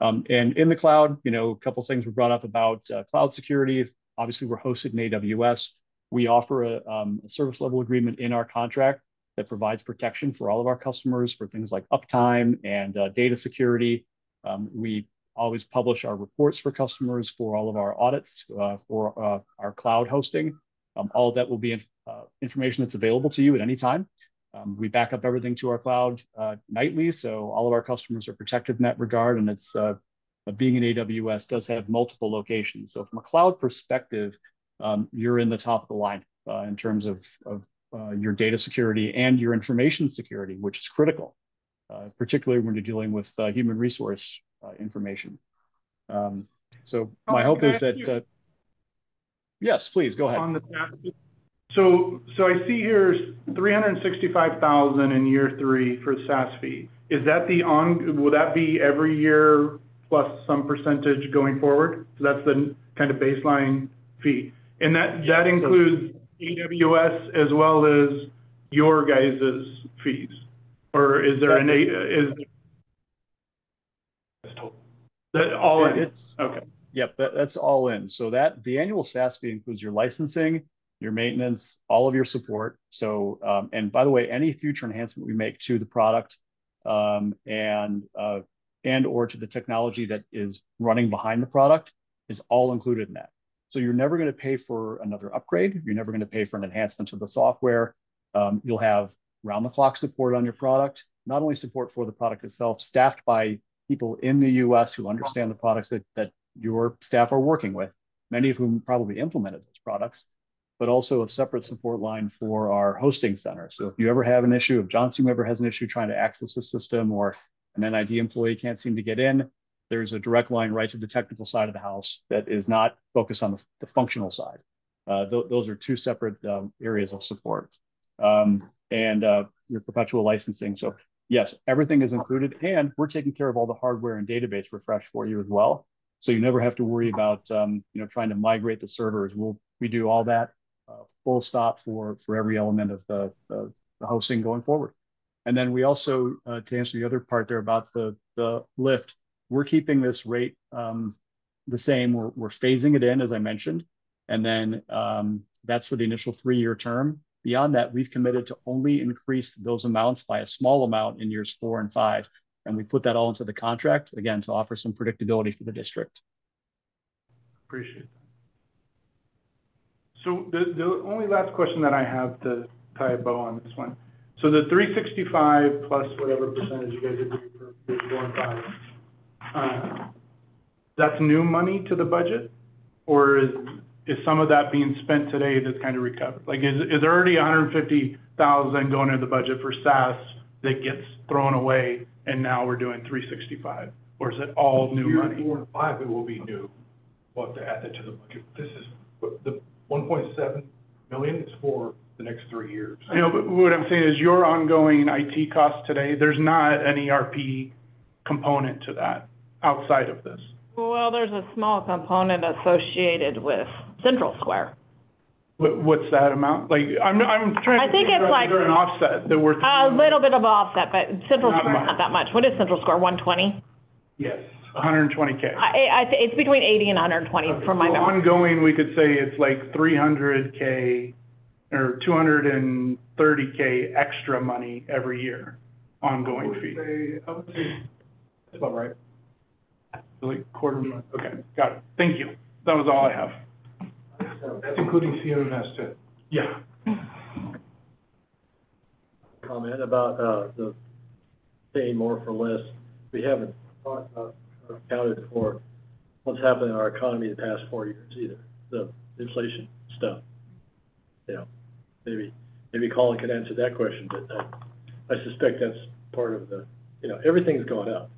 Um, and in the cloud, you know, a couple things were brought up about uh, cloud security. Obviously, we're hosted in AWS. We offer a, um, a, service level agreement in our contract that provides protection for all of our customers for things like uptime and uh, data security. Um, we always publish our reports for customers for all of our audits uh, for uh, our cloud hosting. Um, all of that will be in, information that's available to you at any time. We back up everything to our cloud nightly, so all of our customers are protected in that regard. And it's being in AWS does have multiple locations. So from a cloud perspective, um, you're in the top of the line uh, in terms of, of uh, your data security and your information security, which is critical, uh, particularly when you're dealing with uh, human resource information. Um, so my hope is that. yes, please go ahead. On the so, so I see here three hundred and sixty-five thousand in year three for the SaaS fee. Is that the on, will that be every year plus some percentage going forward? So that's the kind of baseline fee. And that, that includes AWS as well as your guys' fees? Or is there an, is? That all in? It's, Okay. Yep, that, that's all in. So that, the annual SaaS fee includes your licensing, your maintenance, all of your support. So, um, and by the way, any future enhancement we make to the product um, and uh, and or to the technology that is running behind the product is all included in that. So you're never going to pay for another upgrade. You're never going to pay for an enhancement to the software. Um, you'll have round the clock support on your product. not only support for the product itself, staffed by people in the US who understand the products that, that your staff are working with, many of whom probably implemented those products, but also a separate support line for our hosting center. So if you ever have an issue, if John Johnson ever has an issue trying to access the system or an NID employee can't seem to get in, there's a direct line right to the technical side of the house that is not focused on the, the functional side. Uh, th- those are two separate um, areas of support. Um, and uh, your perpetual licensing. So yes, everything is included, and we're taking care of all the hardware and database refresh for you as well. So you never have to worry about um, you know trying to migrate the servers. We'll we do all that uh, full stop for for every element of the, the, the hosting going forward. And then we also uh, to answer the other part there about the the lift, we're keeping this rate um, the same. We're phasing it in as I mentioned, and then um, that's for the initial three year term. Beyond that, we've committed to only increase those amounts by a small amount in years four and five. And we put that all into the contract, again, to offer some predictability for the district. Appreciate that. So the, only last question that I have to tie a bow on this one. So the three sixty-five plus whatever percentage you guys agree for years four and five, uh, that's new money to the budget? Or is, is some of that being spent today that's kind of recovered? Like, is, is there already hundred and fifty thousand going into the budget for SaaS that gets thrown away and now we're doing three sixty-five? Or is it all new Year money? four and five, it will be new. We'll have to add that to the budget. This is, the one point seven million is for the next three years. I know, but what I'm saying is your ongoing IT costs today, there's not an ERP component to that outside of this. Well, there's a small component associated with Central Square. What, what's that amount? Like, I'm, I'm trying I to think figure it's out, like- is there an offset that we're? A little bit of offset, but Central Not Square, much. not that much. What is Central Square, one twenty? Yes. hundred and twenty K. I, I, it's between eighty and hundred and twenty from my memory. Ongoing, we could say it's like three hundred K or two hundred and thirty K extra money every year, ongoing fee. I would say, that's about right. Like quarter, month. okay, got it. Thank you. That was all I have. That's including CMS too. Yeah. comment about, uh, the paying more for less. We haven't talked about, or accounted for what's happened in our economy the past four years either, the inflation stuff. You know, maybe, maybe Colin could answer that question, but I, I suspect that's part of the, you know, everything's gone up,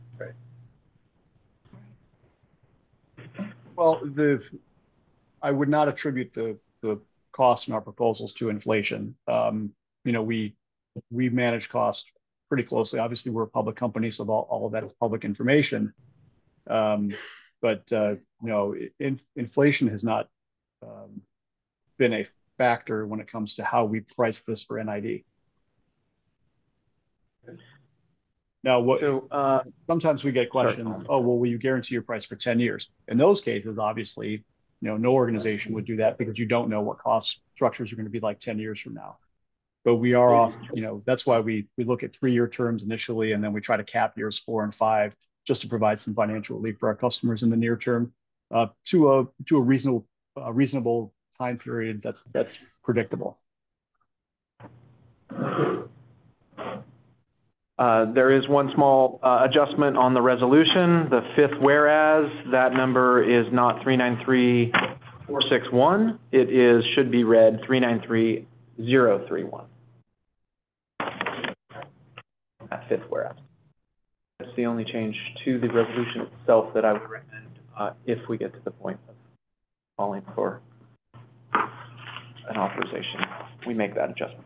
Well, the, I would not attribute the, the costs in our proposals to inflation. Um, you know, we, we manage costs pretty closely. Obviously, we're a public company, so all, all of that is public information. Um, but, uh, you know, in, inflation has not, um, been a factor when it comes to how we price this for NID. Now, what, So, uh, sometimes we get questions, oh, well, will you guarantee your price for ten years? In those cases, obviously, you know, no organization would do that because you don't know what cost structures are going to be like ten years from now. But we are off, you know, that's why we, we look at three-year terms initially, and then we try to cap years four and five, just to provide some financial relief for our customers in the near term, uh, to a, to a reasonable, uh, reasonable time period that's, that's predictable. Uh, there is one small, uh, adjustment on the resolution, the fifth whereas, that number is not three nine three four six one. It is, should be read three nine three zero three one. That fifth whereas. That's the only change to the resolution itself that I would recommend, uh, if we get to the point of calling for an authorization. We make that adjustment.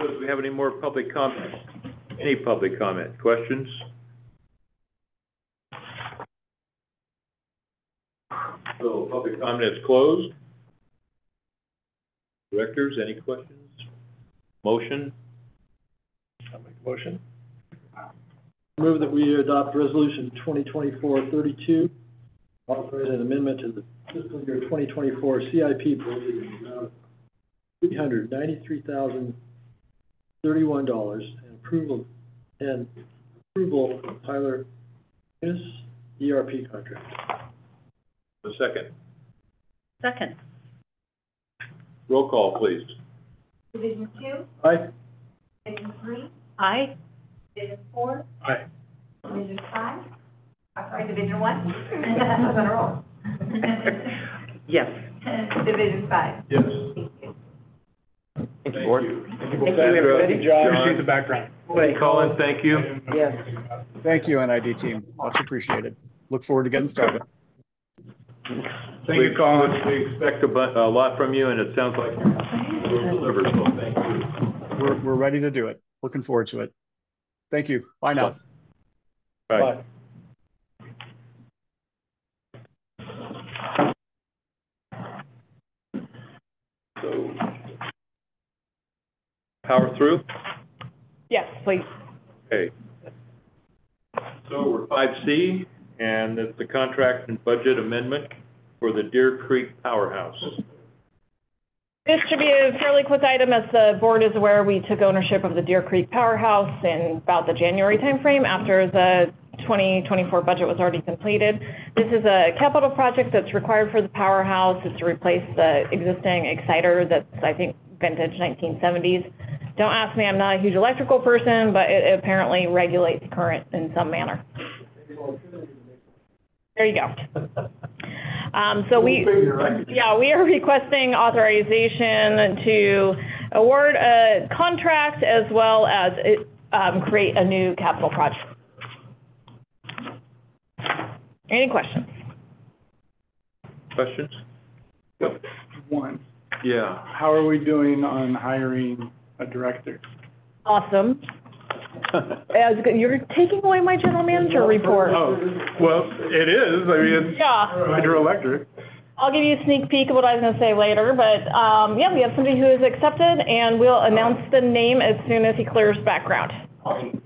So do we have any more public comment? Any public comment, questions? So public comment is closed. Directors, any questions? Motion? I'll make a motion. Move that we adopt resolution 2024-32, authorizing an amendment to the fiscal year twenty twenty-four CIP budget in the amount of three hundred ninety-three thousand thirty-one dollars and approval, and approval of Tyler MUNIS ERP contract. A second. Second. Roll call, please. Division two, Aye. division three, Aye. Division four, Aye. division five, I'm sorry, division one? I was on a roll. Yes. Division five. Yes. Thank you, board. Thank you, everybody. Appreciate the background. Boy, Colin, thank you. Yes. Thank you, NID team. Much appreciated. Look forward to getting started. Thank you, Colin. We expect a bu, a lot from you, and it sounds like you'll deliver, so thank you. We're, we're ready to do it. Looking forward to it. Thank you. Bye now. Bye. So, power through? Yes, please. Okay. So we're five C, and it's the contract and budget amendment for the Deer Creek Powerhouse. This should be a fairly quick item. As the board is aware, we took ownership of the Deer Creek Powerhouse in about the January timeframe after the 2024 budget was already completed. This is a capital project that's required for the powerhouse. It's to replace the existing exciter that's, I think, vintage 1970s. Don't ask me, I'm not a huge electrical person, but it apparently regulates current in some manner. There you go. Um, so we, yeah, we are requesting authorization to award a contract as well as, um, create a new capital project. Any questions? Questions? One, Yeah. how are we doing on hiring a director? Awesome. [laughs] As, you're taking away my general manager report. Oh, well, it is, I mean, it's Yeah. hydroelectric. I'll give you a sneak peek of what I was gonna say later, but, um, yeah, we have somebody who is accepted, and we'll announce the name as soon as he clears background.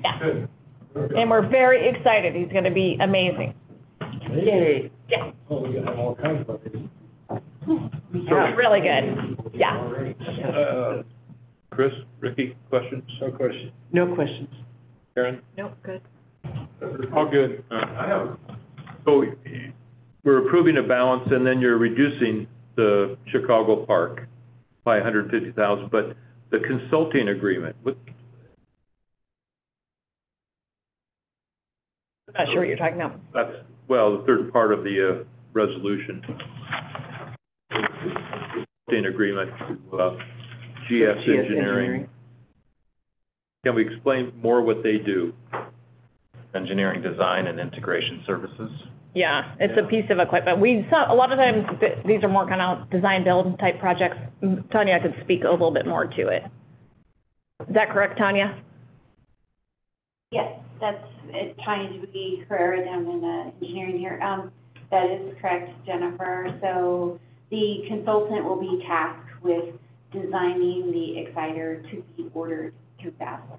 Yeah. And we're very excited. He's gonna be amazing. Yay. Yeah, Oh, we got all kinds of yeah, really good. Yeah. Uh, Chris, Ricky, questions? No question. No questions. Karen? Nope, good. All good. I have. So we're approving a balance and then you're reducing the Chicago Park by hundred and fifty thousand, but the consulting agreement, what, Not sure what you're talking about. that's, well, the third part of the, uh, resolution. Consulting agreement to, uh, GS GS Engineering. Can we explain more what they do? Engineering, design, and integration services. Yeah, it's a piece of equipment. We, saw a lot of times, th- these are more kind of design build type projects. Mm, Tanya could speak a little bit more to it. Is that correct, Tanya? Yes, that's, it's trying to be Herrera down in, uh, engineering here. Um, that is correct, Jennifer. So the consultant will be tasked with designing the exciter to be ordered through Basler.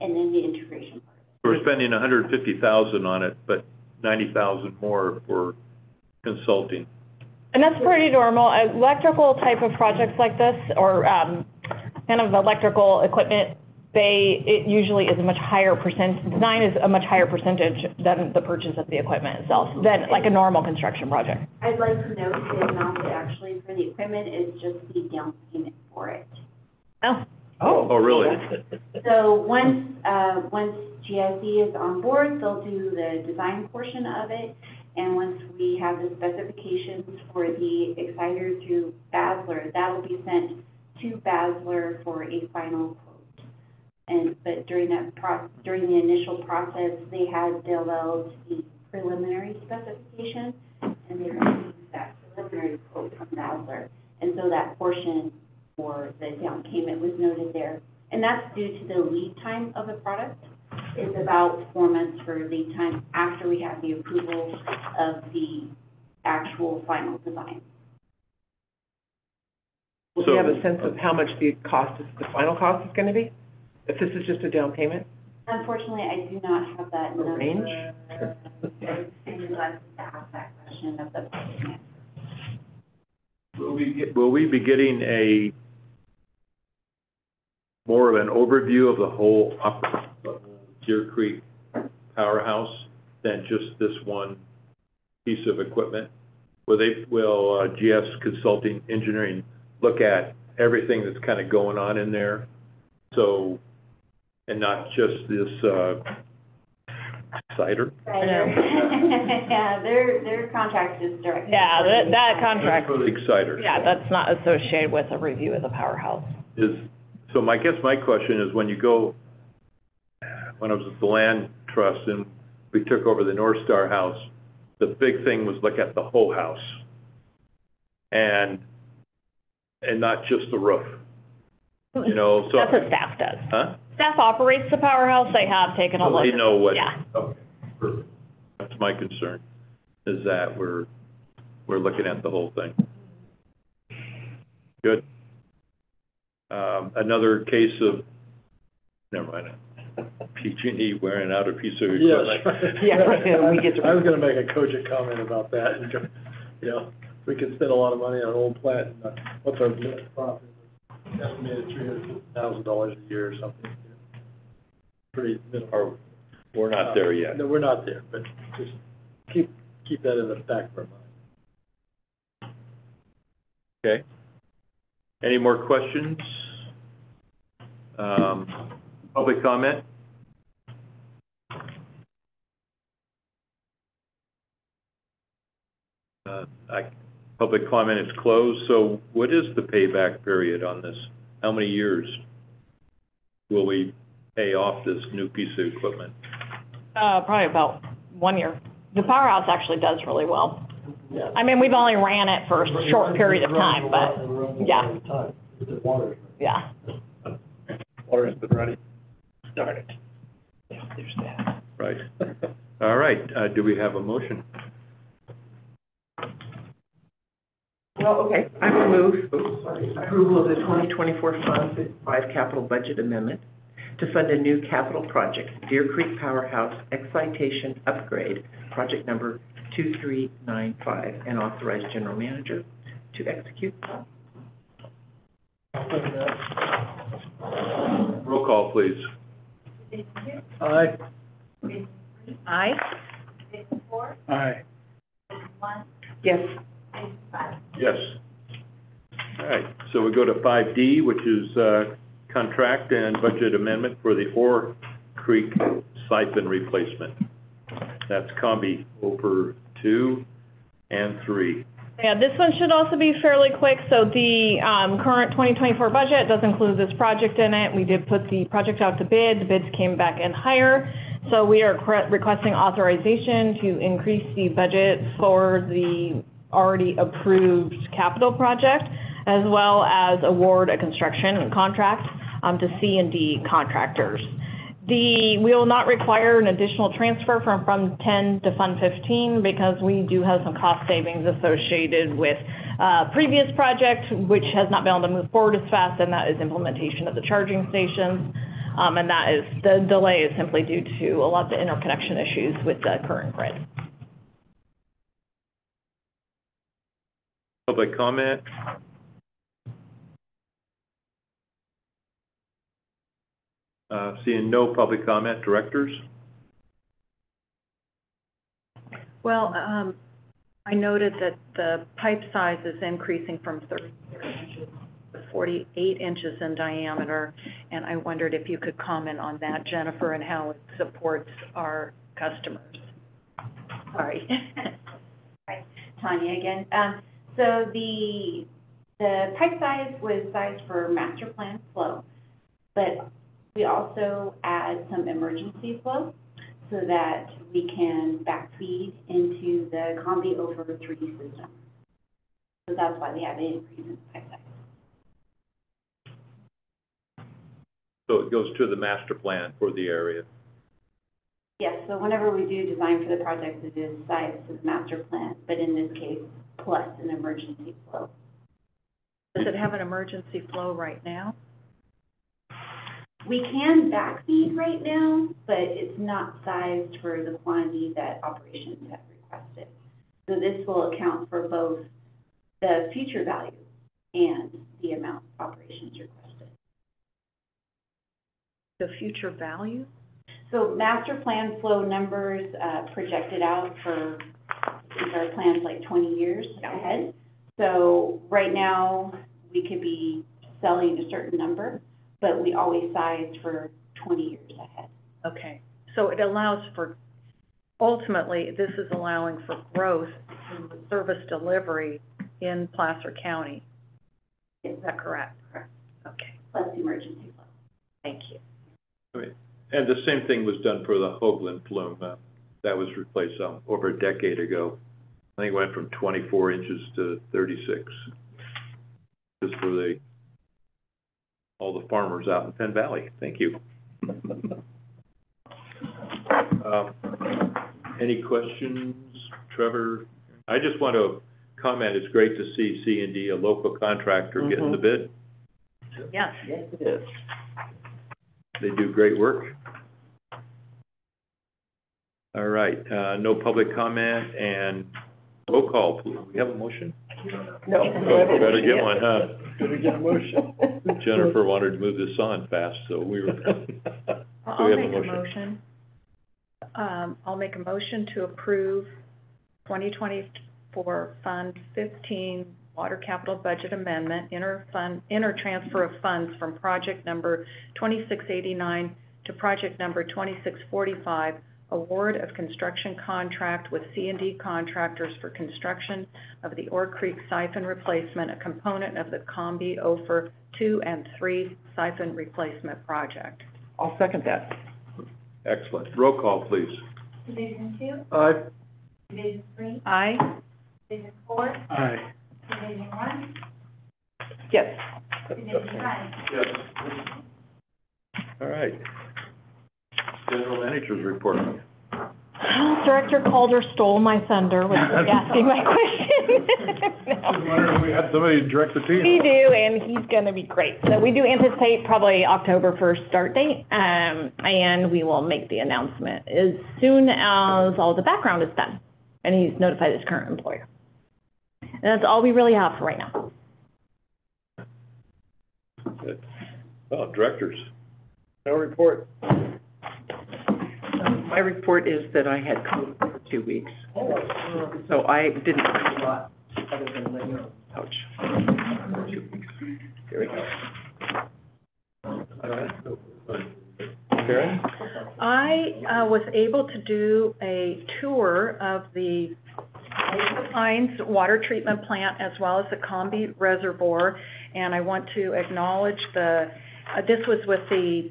And then the integration part. We're spending hundred and fifty thousand on it, but ninety thousand more for consulting. And that's pretty normal. Electrical type of projects like this, or um, kind of electrical equipment, they, it usually is a much higher percent, design is a much higher percentage than the purchase of the equipment itself, than like a normal construction project. I'd like to note the amount that actually for the equipment is just the down payment for it. Oh. Oh, Oh, really? So once, uh, once GSE is on board, they'll do the design portion of it. And once we have the specifications for the exciter to Basler, that'll be sent to Basler for a final quote. And, but during that pro, during the initial process, they had developed the preliminary specification and they received that preliminary quote from Basler. And so that portion for the down payment was noted there. And that's due to the lead time of the product. It's about four months for lead time after we have the approval of the actual final design. Do you have a sense of how much the cost is, the final cost is gonna be? If this is just a down payment? Unfortunately, I do not have that number. range? And you'd like to ask that question of the project. Will we get, will we be getting a more of an overview of the whole oper- the whole Deer Creek Powerhouse than just this one piece of equipment? Will they, will uh, GS Consulting Engineering look at everything that's kind of going on in there? So, and not just this, uh, cider? Right. [laughs] Yeah, their, their contract is direct. Yeah, that, that contract, Big cider. yeah, that's not associated with a review of the powerhouse. Is, so my, guess my question is, when you go, when I was at the land trust and we took over the North Star house, the big thing was look at the whole house. And, and not just the roof, you know, so. That's what staff does. Huh? Staff operates the powerhouse, they have taken a So look. they know what. Yeah. Okay, perfect. That's my concern, is that we're, we're looking at the whole thing. Good. Um, another case of, never mind, PG&E wearing out a piece of equipment. [laughs] Yes. we get to- I was gonna make a cogent comment about that, and you know, we could spend a lot of money on old plant, and uh, what's our net profit? Estimated three hundred fifty thousand dollars a year or something. Pretty minimal. Or, we're not there yet. No, we're not there, but just keep, keep that in the back of our mind. Okay. Any more questions? Um, public comment? Uh, I, public comment is closed, so what is the payback period on this? How many years will we pay off this new piece of equipment? Uh, probably about one year. The powerhouse actually does really well. Yeah. I mean, we've only ran it for a short period of time, but, yeah. The yeah. Water has been ready. Started. Right. [laughs] All right, uh, do we have a motion? Well, okay, I will move, approval of the twenty twenty-four Fund Five Capital Budget Amendment to fund a new capital project, Deer Creek Powerhouse Excitation Upgrade, project number two-three-nine-five, and authorize general manager to execute. Roll call, please. Aye. Aye? Aye. Yes, Yes. All right, so we go to five D, which is, uh, contract and budget amendment for the Orr Creek siphon replacement. That's Combie Ophir two and three. Yeah, this one should also be fairly quick. So the um, current 2024 budget does include this project in it. We did put the project out to bid. The bids came back in higher. So we are requesting authorization to increase the budget for the already approved capital project, as well as award a construction contract um, to C and D contractors. The, we will not require an additional transfer from Fund 10 to Fund 15 because we do have some cost savings associated with uh, previous project, which has not been able to move forward as fast, and that is implementation of the charging stations. Um, And that is, the delay is simply due to a lot of the interconnection issues with the current grid. Public comment? Uh, seeing no public comment, directors? Well, um, I noted that the pipe size is increasing from thirty-six inches to forty-eight inches in diameter, and I wondered if you could comment on that, Jennifer, and how it supports our customers. Sorry. [laughs] Hi, Tanya again. Um, so the, the pipe size was sized for master plan flow, but we also add some emergency flow so that we can backfeed into the Combie Ophir three system. So that's why we have an increase in pipe size. So it goes to the master plan for the area. Yes, so whenever we do design for the project, it is sized to the master plan, but in this case, plus an emergency flow. Does it have an emergency flow right now? We can backfeed right now, but it's not sized for the quantity that operations have requested. So this will account for both the future value and the amount operations requested. The future value? So master plan flow numbers, uh, projected out for, these are plans like twenty years ahead. So right now, we could be selling a certain number, but we always size for twenty years ahead. Okay, so it allows for, ultimately, this is allowing for growth in the service delivery in Placer County. Is that correct? Correct. Okay, Plus emergency flow. thank you. And the same thing was done for the Hoagland Flume, uh, that was replaced, um, over a decade ago. I think it went from twenty-four inches to thirty-six. Just for the, all the farmers out in Penn Valley, thank you. [laughs] Um, Any questions, Trevor? I just want to comment, it's great to see C and D, a local contractor, getting the bid. Yes. Yes, it is. They do great work. All right, uh, no public comment and roll call, please. We have a motion? No. Oh, Better get one, huh? Better get a motion. Jennifer wanted to move this on fast, so we were. I'll [laughs] we have make a motion. Um, I'll make a motion to approve twenty twenty-four Fund fifteen Water Capital Budget Amendment, inter-fund, inter-transfer of funds from project number twenty-six eighty-nine to project number twenty-six forty-five, award of construction contract with C and D contractors for construction of the Orr Creek siphon replacement, a component of the Combie Ophir two and three siphon replacement project. I'll second that. Excellent. Roll call, please. Division two, Aye. division three, Aye? division four, Aye. division one, Yes. division five. Yes. All right. General Manager's report. Director Calder stole my thunder with [laughs] asking my question. [laughs] [laughs] Just wondering if we had somebody to direct the team. We do, and he's gonna be great. So we do anticipate probably October first start date, um, and we will make the announcement as soon as all the background is done, and he's notified his current employer. And that's all we really have for right now. Oh, directors. No report. My report is that I had COVID for two weeks. So I didn't do a lot other than laying on the couch. Here we go. Karen? I uh, was able to do a tour of the Pines Water Treatment Plant as well as the Combie Reservoir, and I want to acknowledge the, uh, this was with the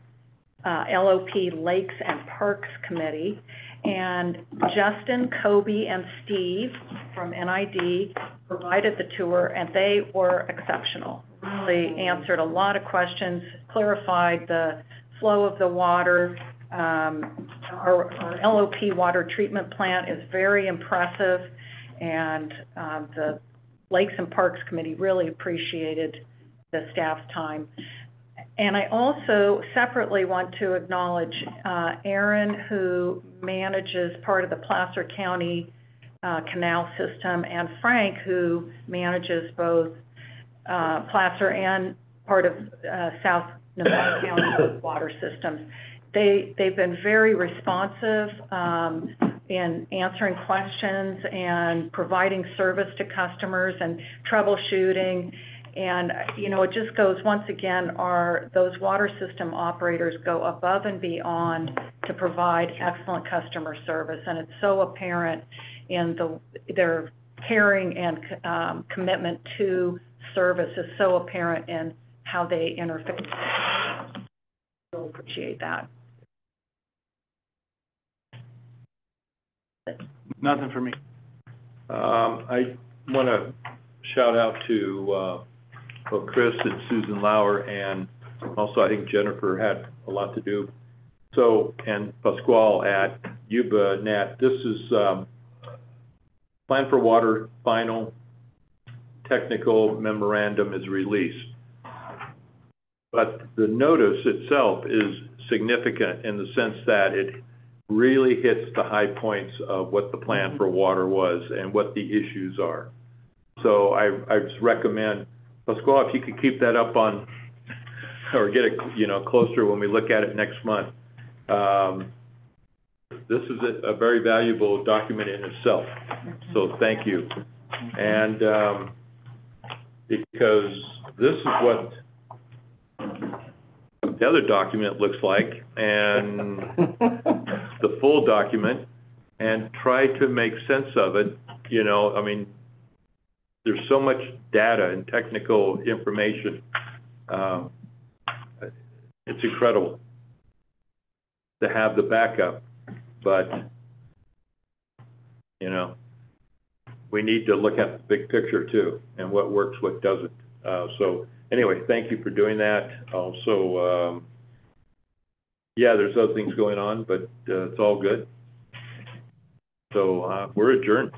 uh, LOP Lakes and Parks Committee, and Justin, Kobe, and Steve from NID provided the tour, and they were exceptional. Really answered a lot of questions, clarified the flow of the water. Um, our, our LOP water treatment plant is very impressive, and, um, the Lakes and Parks Committee really appreciated the staff's time. And I also separately want to acknowledge, uh, Aaron, who manages part of the Placer County, uh, canal system, and Frank, who manages both, uh, Placer and part of, uh, South Nevada County [coughs] water systems. They, they've been very responsive, um, in answering questions and providing service to customers and troubleshooting. And, you know, it just goes, once again, our, those water system operators go above and beyond to provide excellent customer service. And it's so apparent in the, their caring and, um, commitment to service is so apparent in how they interface. Really appreciate that. Nothing for me. Um, I want to shout out to, uh, well, Chris and Susan Lauer, and also I think Jennifer had a lot to do. So, and Pasquale at YubaNet, this is, um, Plan for Water final technical memorandum is released. But the notice itself is significant in the sense that it really hits the high points of what the plan for water was and what the issues are. So I, I just recommend, Pasquale, if you could keep that up on, or get it, you know, closer when we look at it next month. Um, this is a, a very valuable document in itself, so thank you. And, um, because this is what the other document looks like and [laughs] the full document and try to make sense of it, you know, I mean, there's so much data and technical information. Um, it's incredible to have the backup, but, you know, we need to look at the big picture too, and what works, what doesn't. Uh, so, anyway, thank you for doing that. Also, um, yeah, there's other things going on, but, uh, it's all good. So, uh, we're adjourned.